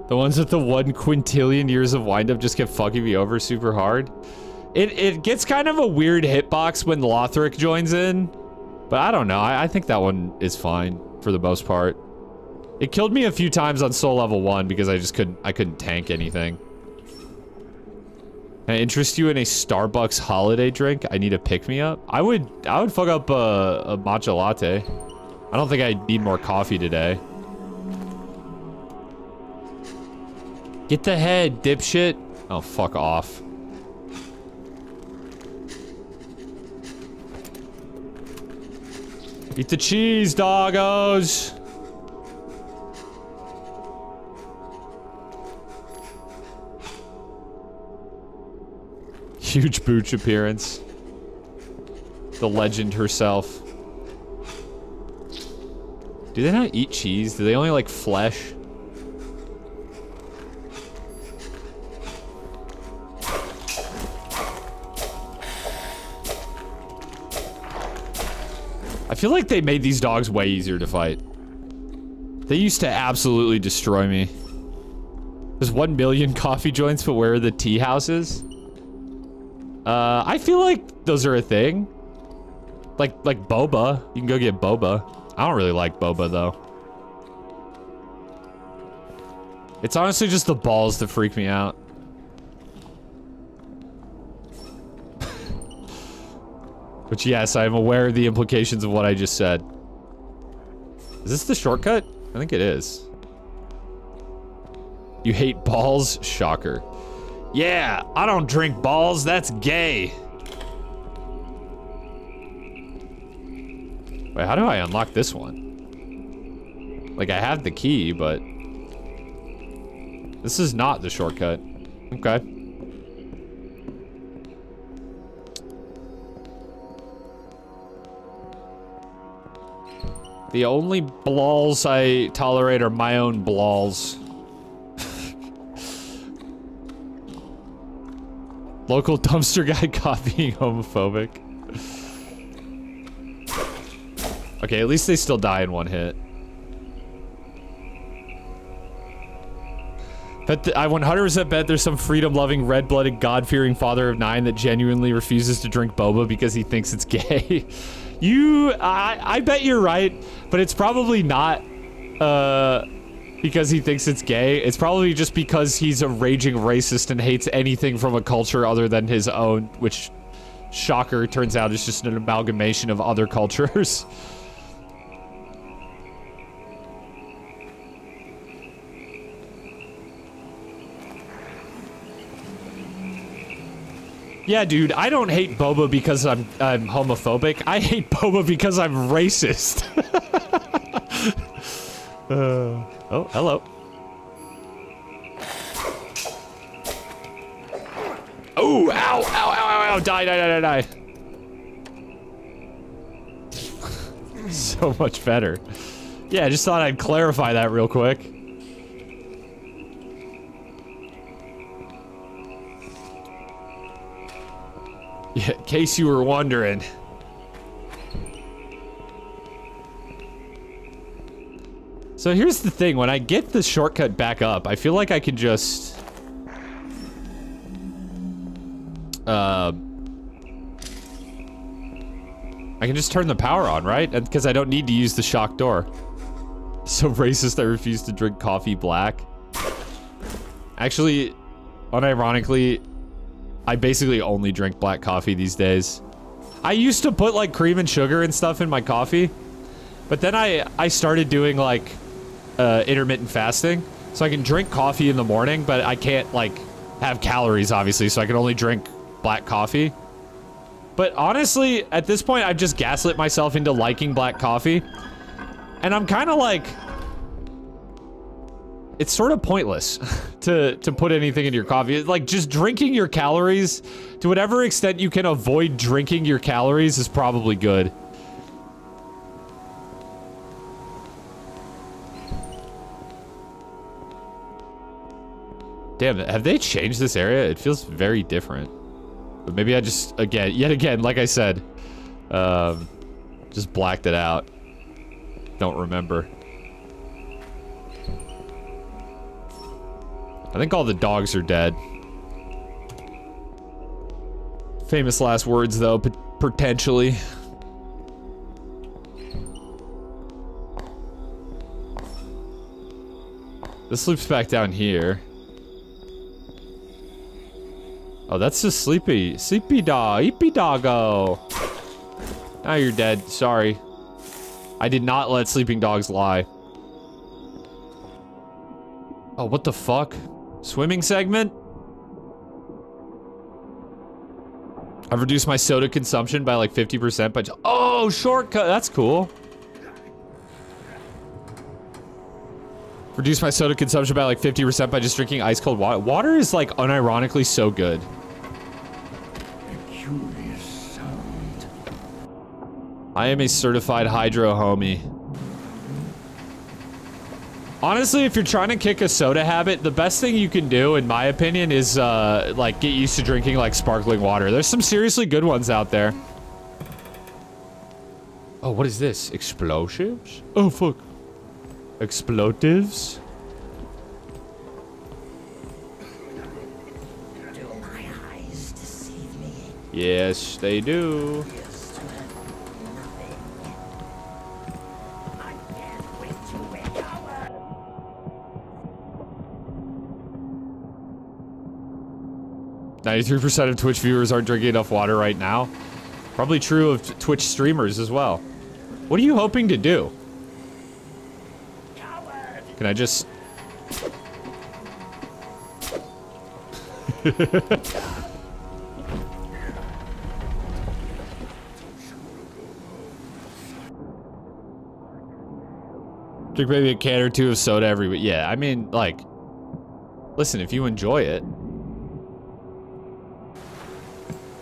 Speaker 1: The ones with the one quintillion years of windup just kept fucking me over super hard. It, it gets kind of a weird hitbox when Lothric joins in. But I don't know. I, I think that one is fine for the most part. It killed me a few times on soul level 1 because I just couldn't I couldn't tank anything. Can I interest you in a Starbucks holiday drink? I need a pick-me-up. I would, I would fuck up a, a matcha latte. I don't think I need more coffee today. Get the head, dipshit. Oh, fuck off. Eat the cheese, doggos. Huge booch appearance. The legend herself. Do they not eat cheese? Do they only like flesh? I feel like they made these dogs way easier to fight. They used to absolutely destroy me. There's one million coffee joints, but where are the tea houses? Uh, I feel like those are a thing. Like, like boba. You can go get boba. I don't really like boba, though. It's honestly just the balls that freak me out. Which, yes, I am aware of the implications of what I just said. Is this the shortcut? I think it is. You hate balls? Shocker. Yeah, I don't drink balls. That's gay. Wait, how do I unlock this one? Like, I have the key, but... This is not the shortcut. Okay. The only blalls I tolerate are my own blalls. Local dumpster guy copying homophobic. Okay, at least they still die in one hit. Bet I 100% bet there's some freedom-loving, red-blooded, God-fearing father of nine that genuinely refuses to drink boba because he thinks it's gay. you, I, I bet you're right, but it's probably not, uh, because he thinks it's gay. It's probably just because he's a raging racist and hates anything from a culture other than his own, which, shocker, turns out is just an amalgamation of other cultures. Yeah, dude, I don't hate boba because I'm I'm homophobic. I hate boba because I'm racist. uh, oh, hello. Oh, ow, ow, ow, ow, ow, die, die, die, die, die. so much better. Yeah, I just thought I'd clarify that real quick. Yeah, in case you were wondering. So here's the thing, when I get the shortcut back up, I feel like I can just... Uh... I can just turn the power on, right? And because I don't need to use the shock door. So racist I refuse to drink coffee black. Actually, unironically, I basically only drink black coffee these days. I used to put like cream and sugar and stuff in my coffee, but then I I started doing like uh, intermittent fasting, so I can drink coffee in the morning, but I can't like have calories obviously, so I can only drink black coffee. But honestly, at this point, I've just gaslit myself into liking black coffee, and I'm kind of like it's sort of pointless to to put anything in your coffee. It's like just drinking your calories to whatever extent you can avoid drinking your calories is probably good. Damn, have they changed this area? It feels very different. But maybe I just, again, yet again, like I said, um, just blacked it out. Don't remember. I think all the dogs are dead. Famous last words, though, potentially. This loops back down here. Oh, that's just sleepy, sleepy dog, eepy doggo. Now you're dead. Sorry. I did not let sleeping dogs lie. Oh, what the fuck? Swimming segment? I've reduced my soda consumption by like 50%, but oh, shortcut. That's cool. Reduce my soda consumption by like 50% by just drinking ice cold water. Water is like unironically so good. I am a certified hydro homie. Honestly, if you're trying to kick a soda habit, the best thing you can do, in my opinion, is uh, like get used to drinking like sparkling water. There's some seriously good ones out there. Oh, what is this? Explosives? Oh, fuck. Explosives?
Speaker 4: Do my eyes deceive me?
Speaker 1: Yes, they do. 93% of Twitch viewers aren't drinking enough water right now. Probably true of Twitch streamers as well. What are you hoping to do? Can I just... Drink maybe a can or two of soda every. Yeah, I mean, like... Listen, if you enjoy it,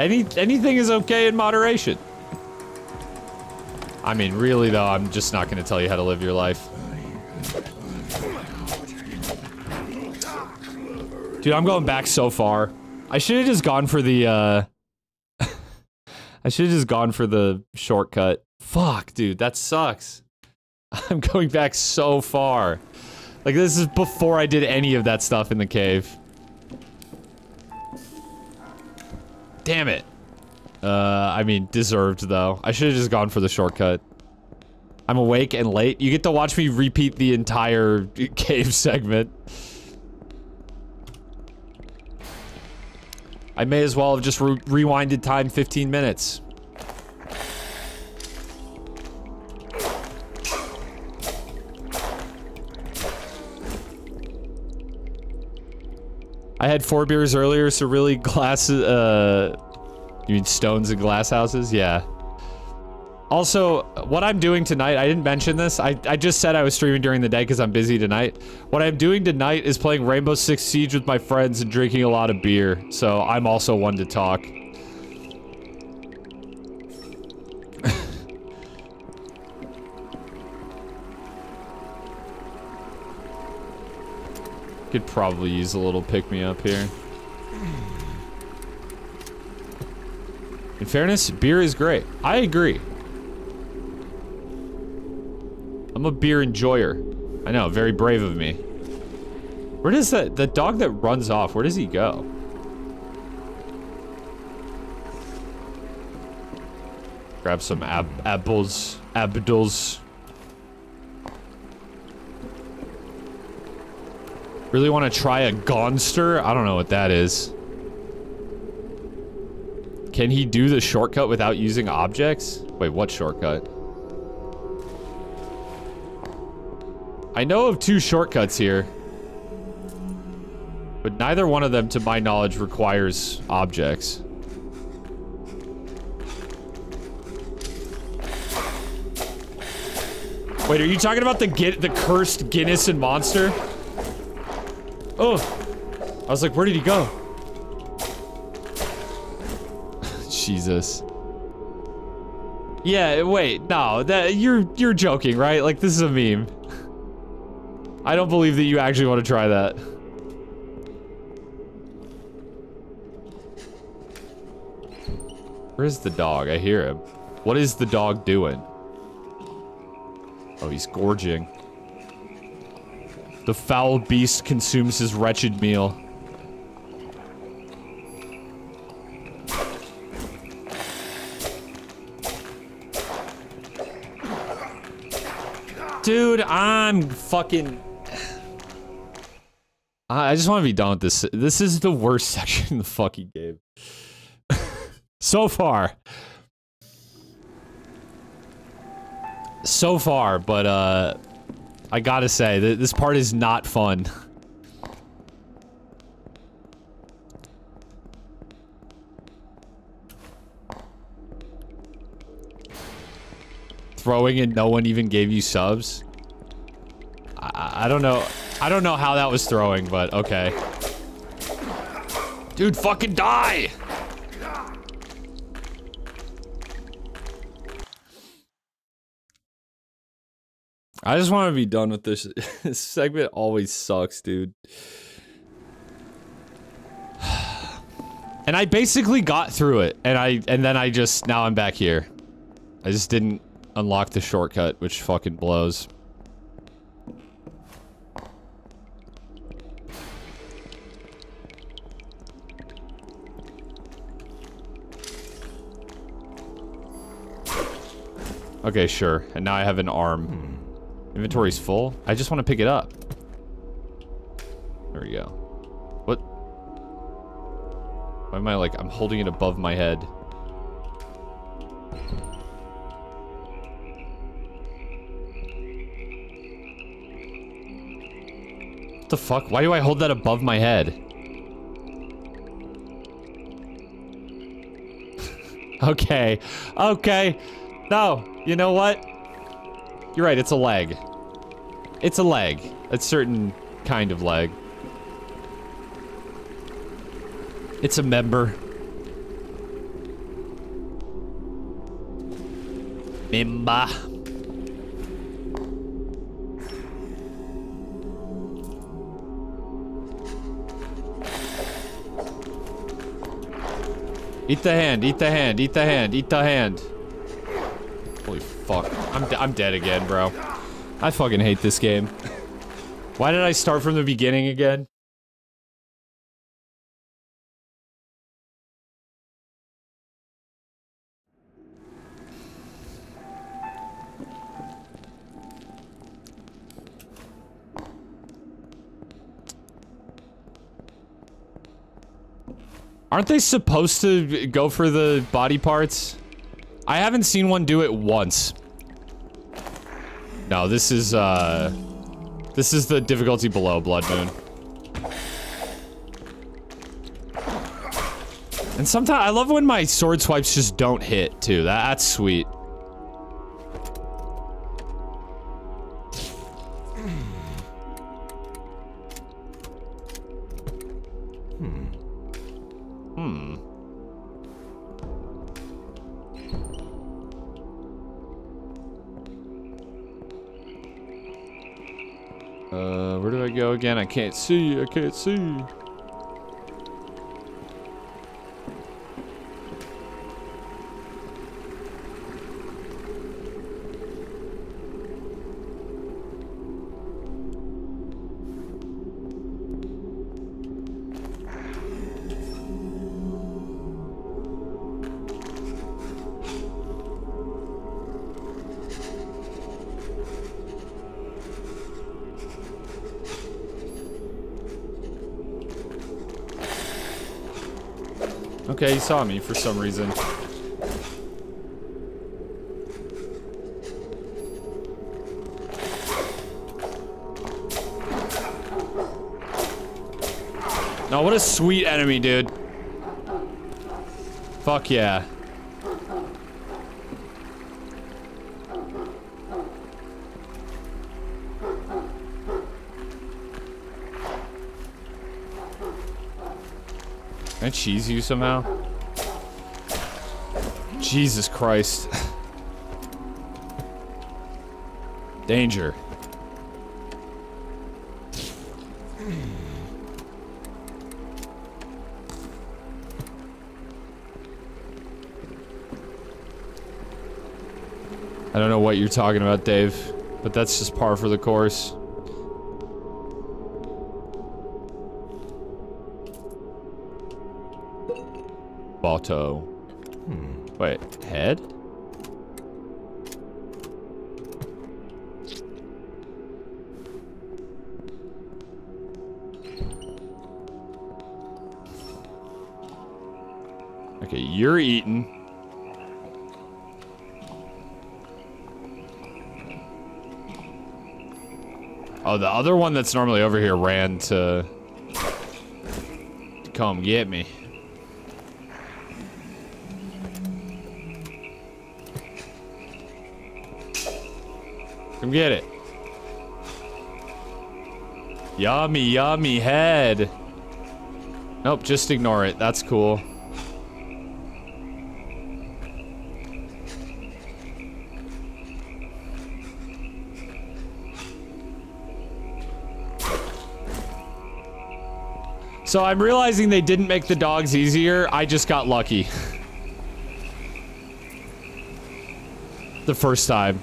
Speaker 1: any, anything is okay in moderation. I mean, really though, I'm just not gonna tell you how to live your life. Dude, I'm going back so far. I should have just gone for the, uh... I should have just gone for the shortcut. Fuck, dude, that sucks. I'm going back so far. Like, this is before I did any of that stuff in the cave. Damn it. Uh, I mean, deserved, though. I should have just gone for the shortcut. I'm awake and late. You get to watch me repeat the entire cave segment. I may as well have just re rewinded time 15 minutes. I had four beers earlier, so really glass, uh, you mean stones and glass houses? Yeah. Also, what I'm doing tonight, I didn't mention this. I, I just said I was streaming during the day because I'm busy tonight. What I'm doing tonight is playing Rainbow Six Siege with my friends and drinking a lot of beer. So I'm also one to talk. Could probably use a little pick-me-up here. In fairness, beer is great. I agree. I'm a beer enjoyer. I know, very brave of me. Where does that, the dog that runs off, where does he go? Grab some ab apples, abdals. Really want to try a Gonster? I don't know what that is. Can he do the shortcut without using objects? Wait, what shortcut? I know of two shortcuts here. But neither one of them, to my knowledge, requires objects. Wait, are you talking about the get the cursed Guinness and monster? Oh, I was like, where did he go? Jesus. Yeah, wait, no, that you're you're joking, right? Like this is a meme. I don't believe that you actually want to try that. Where's the dog? I hear him. What is the dog doing? Oh, he's gorging. The foul beast consumes his wretched meal. Dude, I'm fucking... I just want to be done with this. This is the worst section in the fucking game. so far. So far, but uh I gotta say, th this part is not fun. Throwing and no one even gave you subs? I, I don't know. I don't know how that was throwing, but okay. Dude, fucking die! I just want to be done with this. this segment always sucks, dude. And I basically got through it, and I and then I just now I'm back here. I just didn't unlock the shortcut, which fucking blows. Okay, sure. And now I have an arm. Hmm. Inventory's full. I just want to pick it up. There we go. What? Why am I like, I'm holding it above my head. What the fuck? Why do I hold that above my head? okay. Okay. No. You know what? You're right, it's a leg. It's a leg. A certain kind of leg. It's a member. Member. Eat the hand, eat the hand, eat the hand, eat the hand. Holy fuck. I'm, I'm dead again, bro. I fucking hate this game. Why did I start from the beginning again? Aren't they supposed to go for the body parts? I haven't seen one do it once. No, this is, uh... This is the difficulty below Blood Moon. And sometimes, I love when my sword swipes just don't hit, too. That, that's sweet. Again? I can't see. I can't see. Saw me for some reason. No, what a sweet enemy, dude. Fuck yeah. Can I cheese you somehow? Jesus Christ. Danger. I don't know what you're talking about, Dave, but that's just par for the course. Balto. Wait, head? Okay, you're eating. Oh, the other one that's normally over here ran to come get me. Come get it. Yummy, yummy head. Nope, just ignore it. That's cool. So I'm realizing they didn't make the dogs easier. I just got lucky. the first time.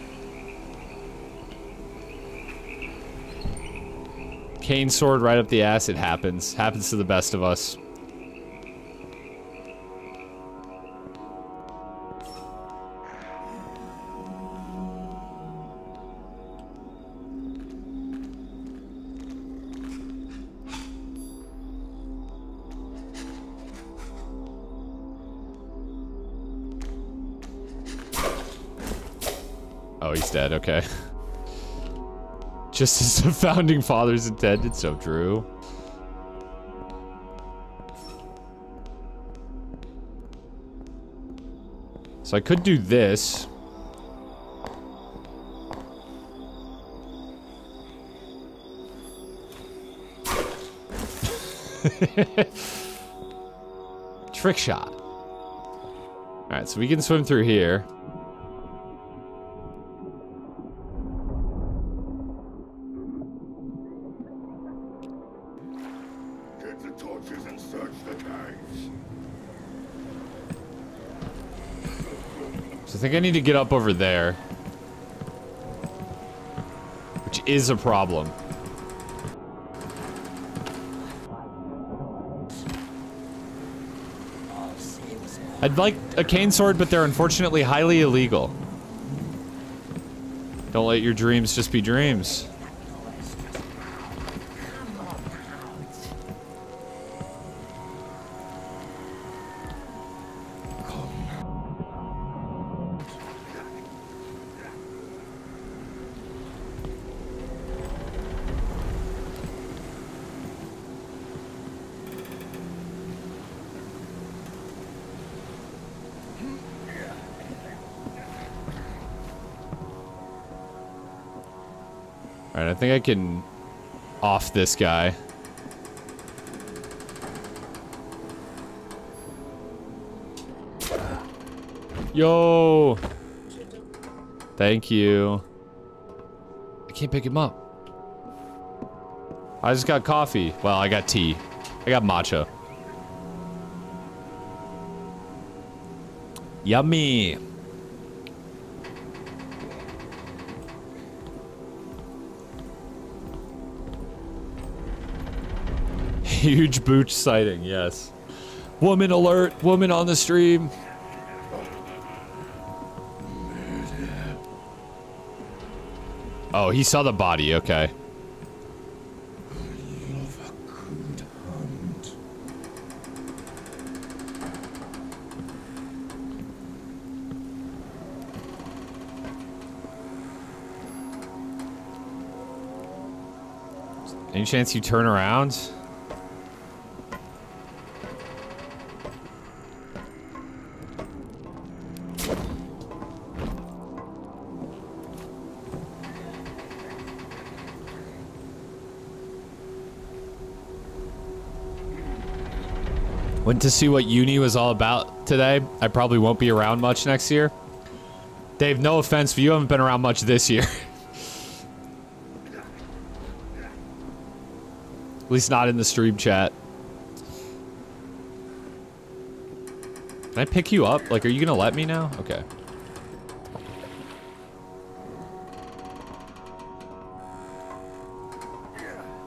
Speaker 1: Cane sword right up the ass. It happens. Happens to the best of us. Oh, he's dead. Okay. Just as the founding fathers intended, so true. So I could do this. Trick shot. Alright, so we can swim through here. I need to get up over there. Which is a problem. I'd like a cane sword, but they're unfortunately highly illegal. Don't let your dreams just be dreams. Can off this guy. Yo! Thank you. I can't pick him up. I just got coffee. Well, I got tea. I got matcha. Yummy. Huge booch sighting, yes. Woman alert, woman on the stream. Oh, he saw the body, okay. Any chance you turn around? Went to see what uni was all about today. I probably won't be around much next year. Dave, no offense, but you haven't been around much this year. At least not in the stream chat. Can I pick you up? Like, are you gonna let me now? Okay.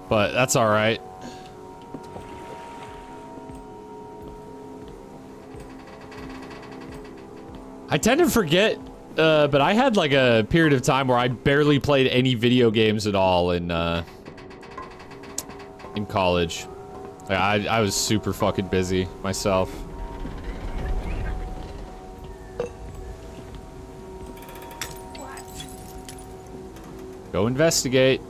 Speaker 1: But that's alright. I tend to forget, uh, but I had like a period of time where I barely played any video games at all in, uh, in college. Like, I, I was super fucking busy myself. Go investigate.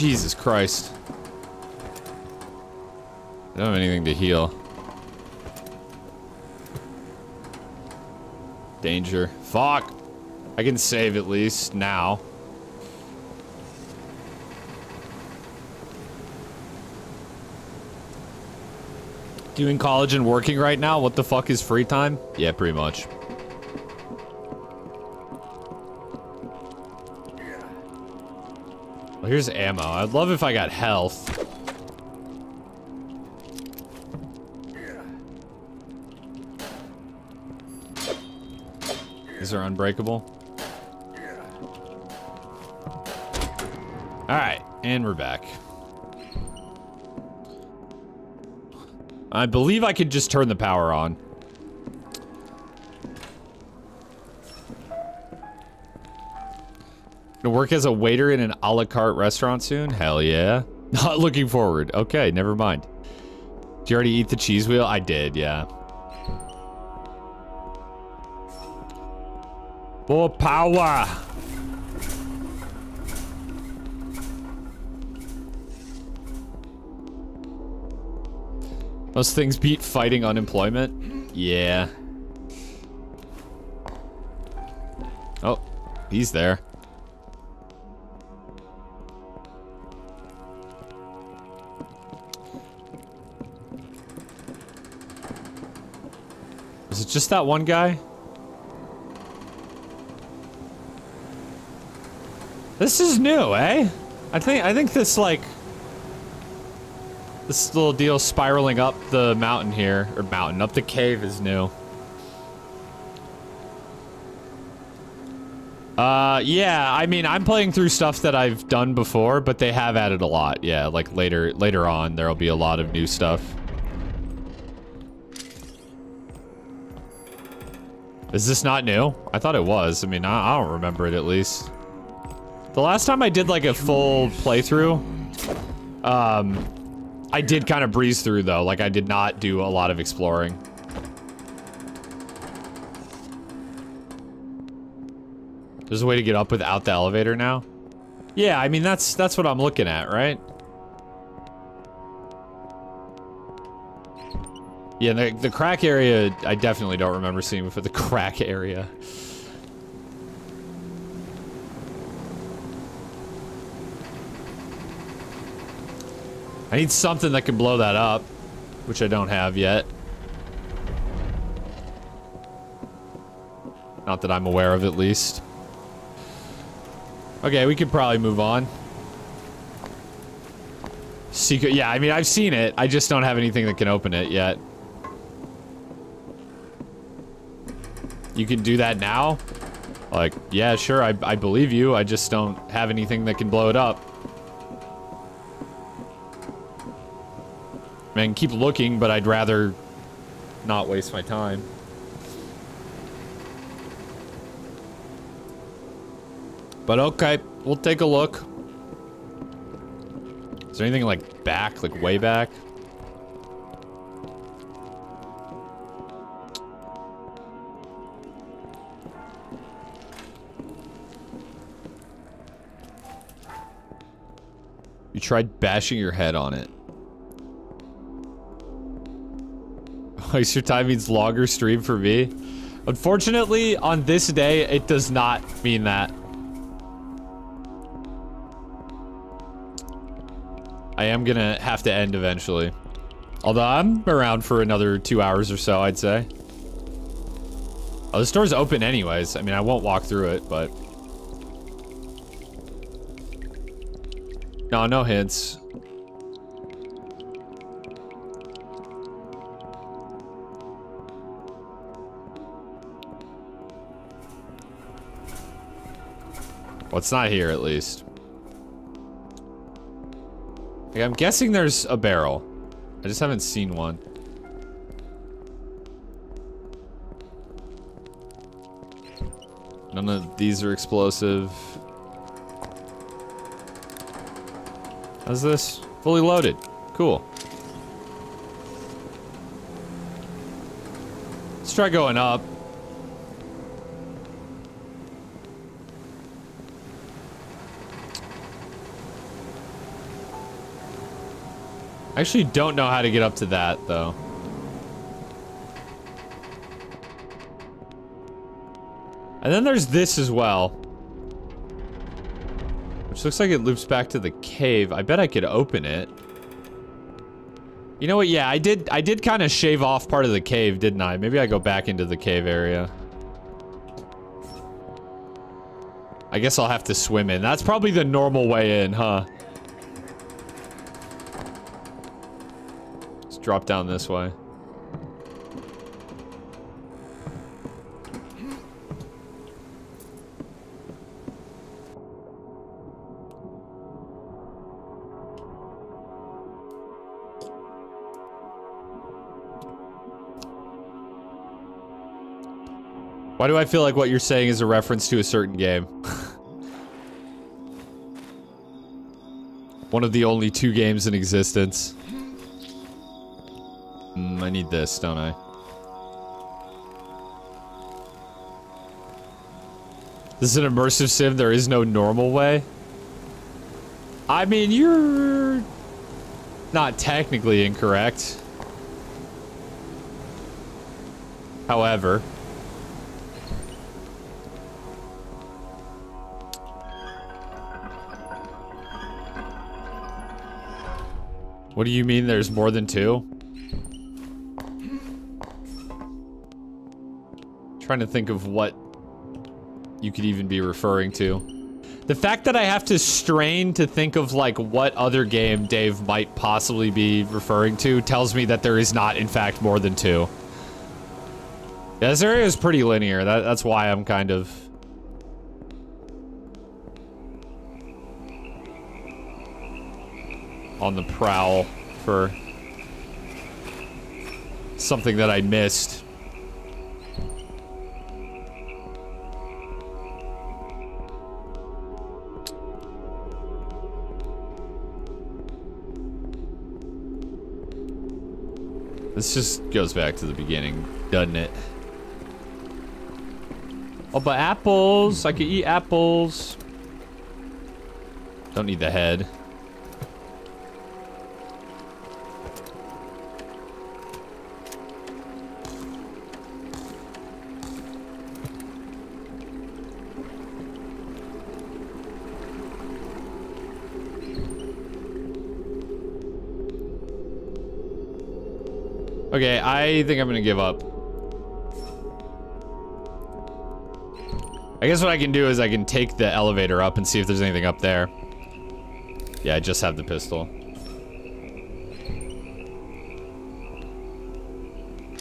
Speaker 1: Jesus Christ. I don't have anything to heal. Danger. Fuck! I can save at least now. Doing college and working right now? What the fuck is free time? Yeah, pretty much. Here's ammo. I'd love if I got health. These are unbreakable. Alright, and we're back. I believe I could just turn the power on. Work as a waiter in an a la carte restaurant soon? Hell yeah. Not looking forward. Okay, never mind. Did you already eat the cheese wheel? I did, yeah. More power! Those things beat fighting unemployment? Yeah. Oh, he's there. Just that one guy? This is new, eh? I think I think this like this little deal spiraling up the mountain here or mountain up the cave is new. Uh, yeah, I mean, I'm playing through stuff that I've done before, but they have added a lot. Yeah, like later later on, there'll be a lot of new stuff. Is this not new? I thought it was. I mean, I, I don't remember it at least. The last time I did like a full playthrough, um, I did kind of breeze through though. Like I did not do a lot of exploring. There's a way to get up without the elevator now? Yeah, I mean, that's that's what I'm looking at, right? Yeah, the, the crack area, I definitely don't remember seeing before the crack area. I need something that can blow that up, which I don't have yet. Not that I'm aware of, at least. Okay, we could probably move on. Secret, yeah, I mean, I've seen it. I just don't have anything that can open it yet. You can do that now? Like, yeah, sure, I, I believe you. I just don't have anything that can blow it up. I mean, keep looking, but I'd rather not waste my time. But okay, we'll take a look. Is there anything like back, like way back? You tried bashing your head on it. Your time means longer stream for me. Unfortunately, on this day, it does not mean that. I am gonna have to end eventually. Although I'm around for another two hours or so, I'd say. Oh, the store's open anyways. I mean, I won't walk through it, but... No, no hints. Well, it's not here, at least. Like, I'm guessing there's a barrel. I just haven't seen one. None of these are explosive. How's this? Fully loaded. Cool. Let's try going up. I actually don't know how to get up to that, though. And then there's this as well. Looks like it loops back to the cave. I bet I could open it. You know what? Yeah, I did I did kind of shave off part of the cave, didn't I? Maybe I go back into the cave area. I guess I'll have to swim in. That's probably the normal way in, huh? Let's drop down this way. Why do I feel like what you're saying is a reference to a certain game? One of the only two games in existence. Mm, I need this, don't I? This is an immersive sim, there is no normal way? I mean, you're... not technically incorrect. However... What do you mean there's more than two? Trying to think of what you could even be referring to. The fact that I have to strain to think of like what other game Dave might possibly be referring to tells me that there is not in fact more than two. Yeah, this area is pretty linear. That, that's why I'm kind of on the prowl for something that I missed. This just goes back to the beginning, doesn't it? Oh, but apples! I could eat apples. Don't need the head. Okay, I think I'm gonna give up. I guess what I can do is I can take the elevator up and see if there's anything up there. Yeah, I just have the pistol.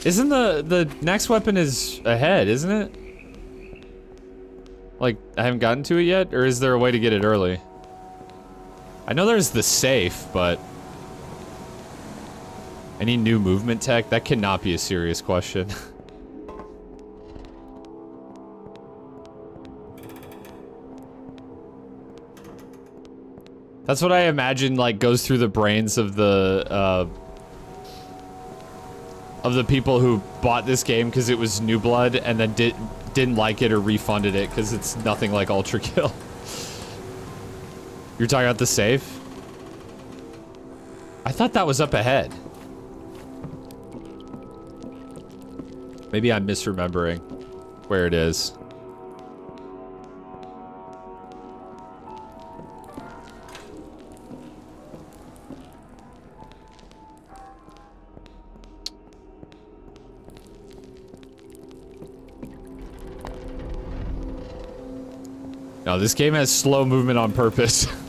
Speaker 1: Isn't the the next weapon is ahead, isn't it? Like, I haven't gotten to it yet? Or is there a way to get it early? I know there's the safe, but... Any new movement tech? That cannot be a serious question. That's what I imagine, like, goes through the brains of the, uh... Of the people who bought this game because it was New Blood and then did, didn't like it or refunded it because it's nothing like Ultrakill. You're talking about the safe? I thought that was up ahead. Maybe I'm misremembering where it is. No, this game has slow movement on purpose.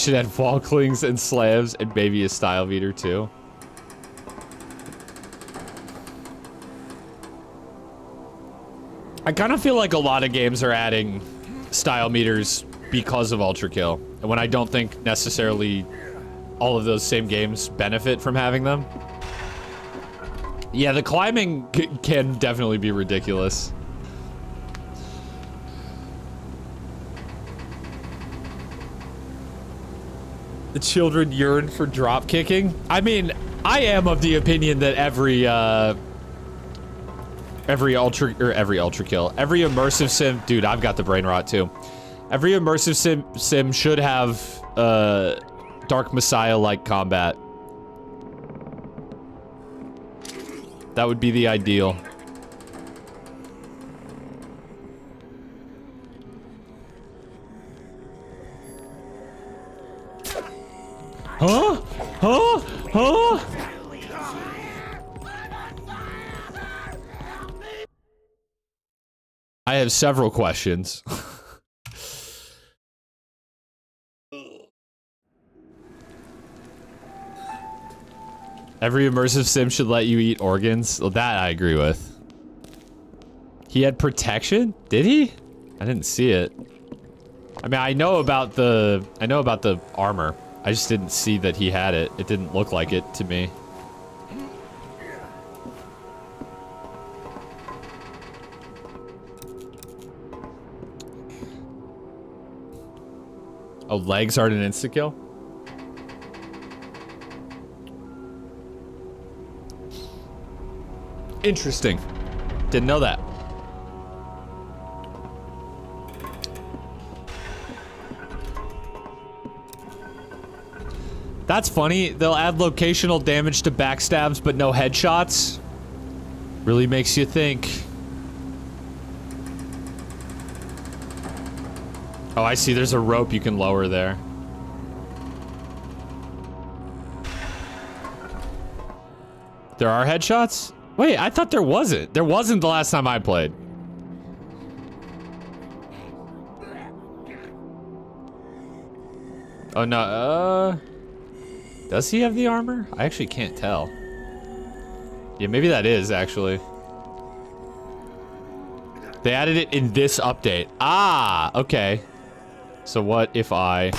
Speaker 1: should add wall clings and slabs and maybe a style meter too. I kind of feel like a lot of games are adding style meters because of Ultrakill. And when I don't think necessarily all of those same games benefit from having them. Yeah, the climbing can definitely be ridiculous. The children yearn for drop kicking. I mean, I am of the opinion that every uh every ultra or every Ultrakill, every immersive sim, dude, I've got the brain rot too. Every immersive sim sim should have uh Dark Messiah like combat. That would be the ideal. Have several questions. Every immersive sim should let you eat organs. Well, that I agree with. He had protection? Did he? I didn't see it. I mean, I know about the... I know about the armor. I just didn't see that he had it. It didn't look like it to me. Oh, legs aren't an insta-kill? Interesting. Didn't know that. That's funny. They'll add locational damage to backstabs, but no headshots. Really makes you think. Oh, I see. There's a rope you can lower there. There are headshots? Wait, I thought there wasn't. There wasn't the last time I played. Oh, no. Uh... Does he have the armor? I actually can't tell. Yeah, maybe that is, actually. They added it in this update. Ah, okay. So what if I...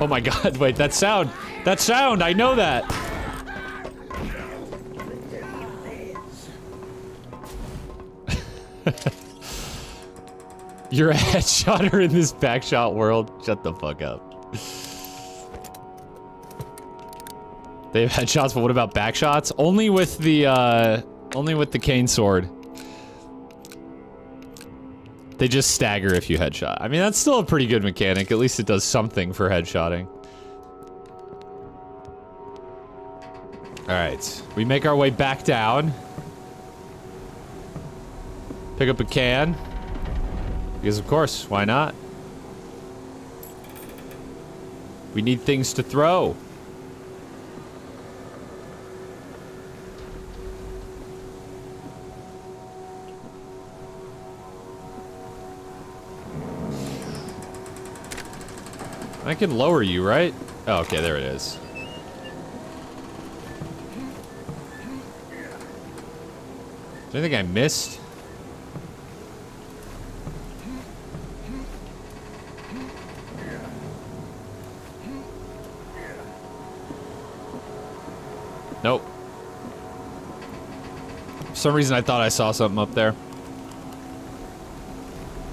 Speaker 1: Oh my god, wait, that sound! That sound, I know that! You're a headshotter in this backshot world? Shut the fuck up. They have headshots, but what about backshots? Only with the, uh, only with the cane sword. They just stagger if you headshot. I mean, that's still a pretty good mechanic. At least it does something for headshotting. Alright. We make our way back down. Pick up a can. Because of course, why not? We need things to throw. I can lower you, right? Oh, okay, there it is. Is there anything I missed? Nope. For some reason I thought I saw something up there.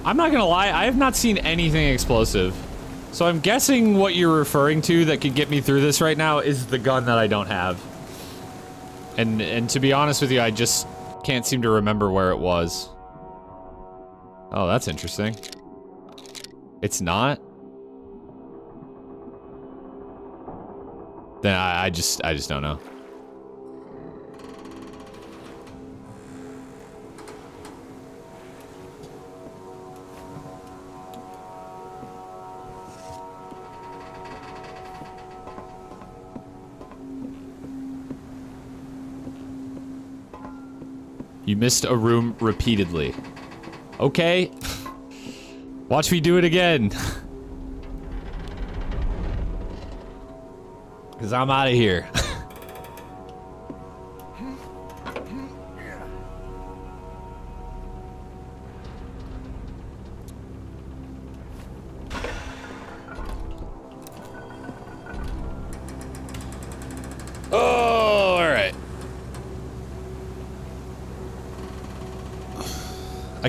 Speaker 1: I'm not gonna lie, I have not seen anything explosive. So I'm guessing what you're referring to that could get me through this right now is the gun that I don't have. And and to be honest with you, I just can't seem to remember where it was. Oh, that's interesting. It's not? Then I, I just I just don't know. You missed a room repeatedly. Okay. Watch me do it again. Because I'm out of here.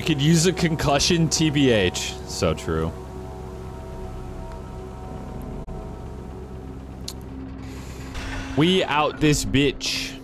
Speaker 1: could use a concussion TBH. So true. We out this bitch.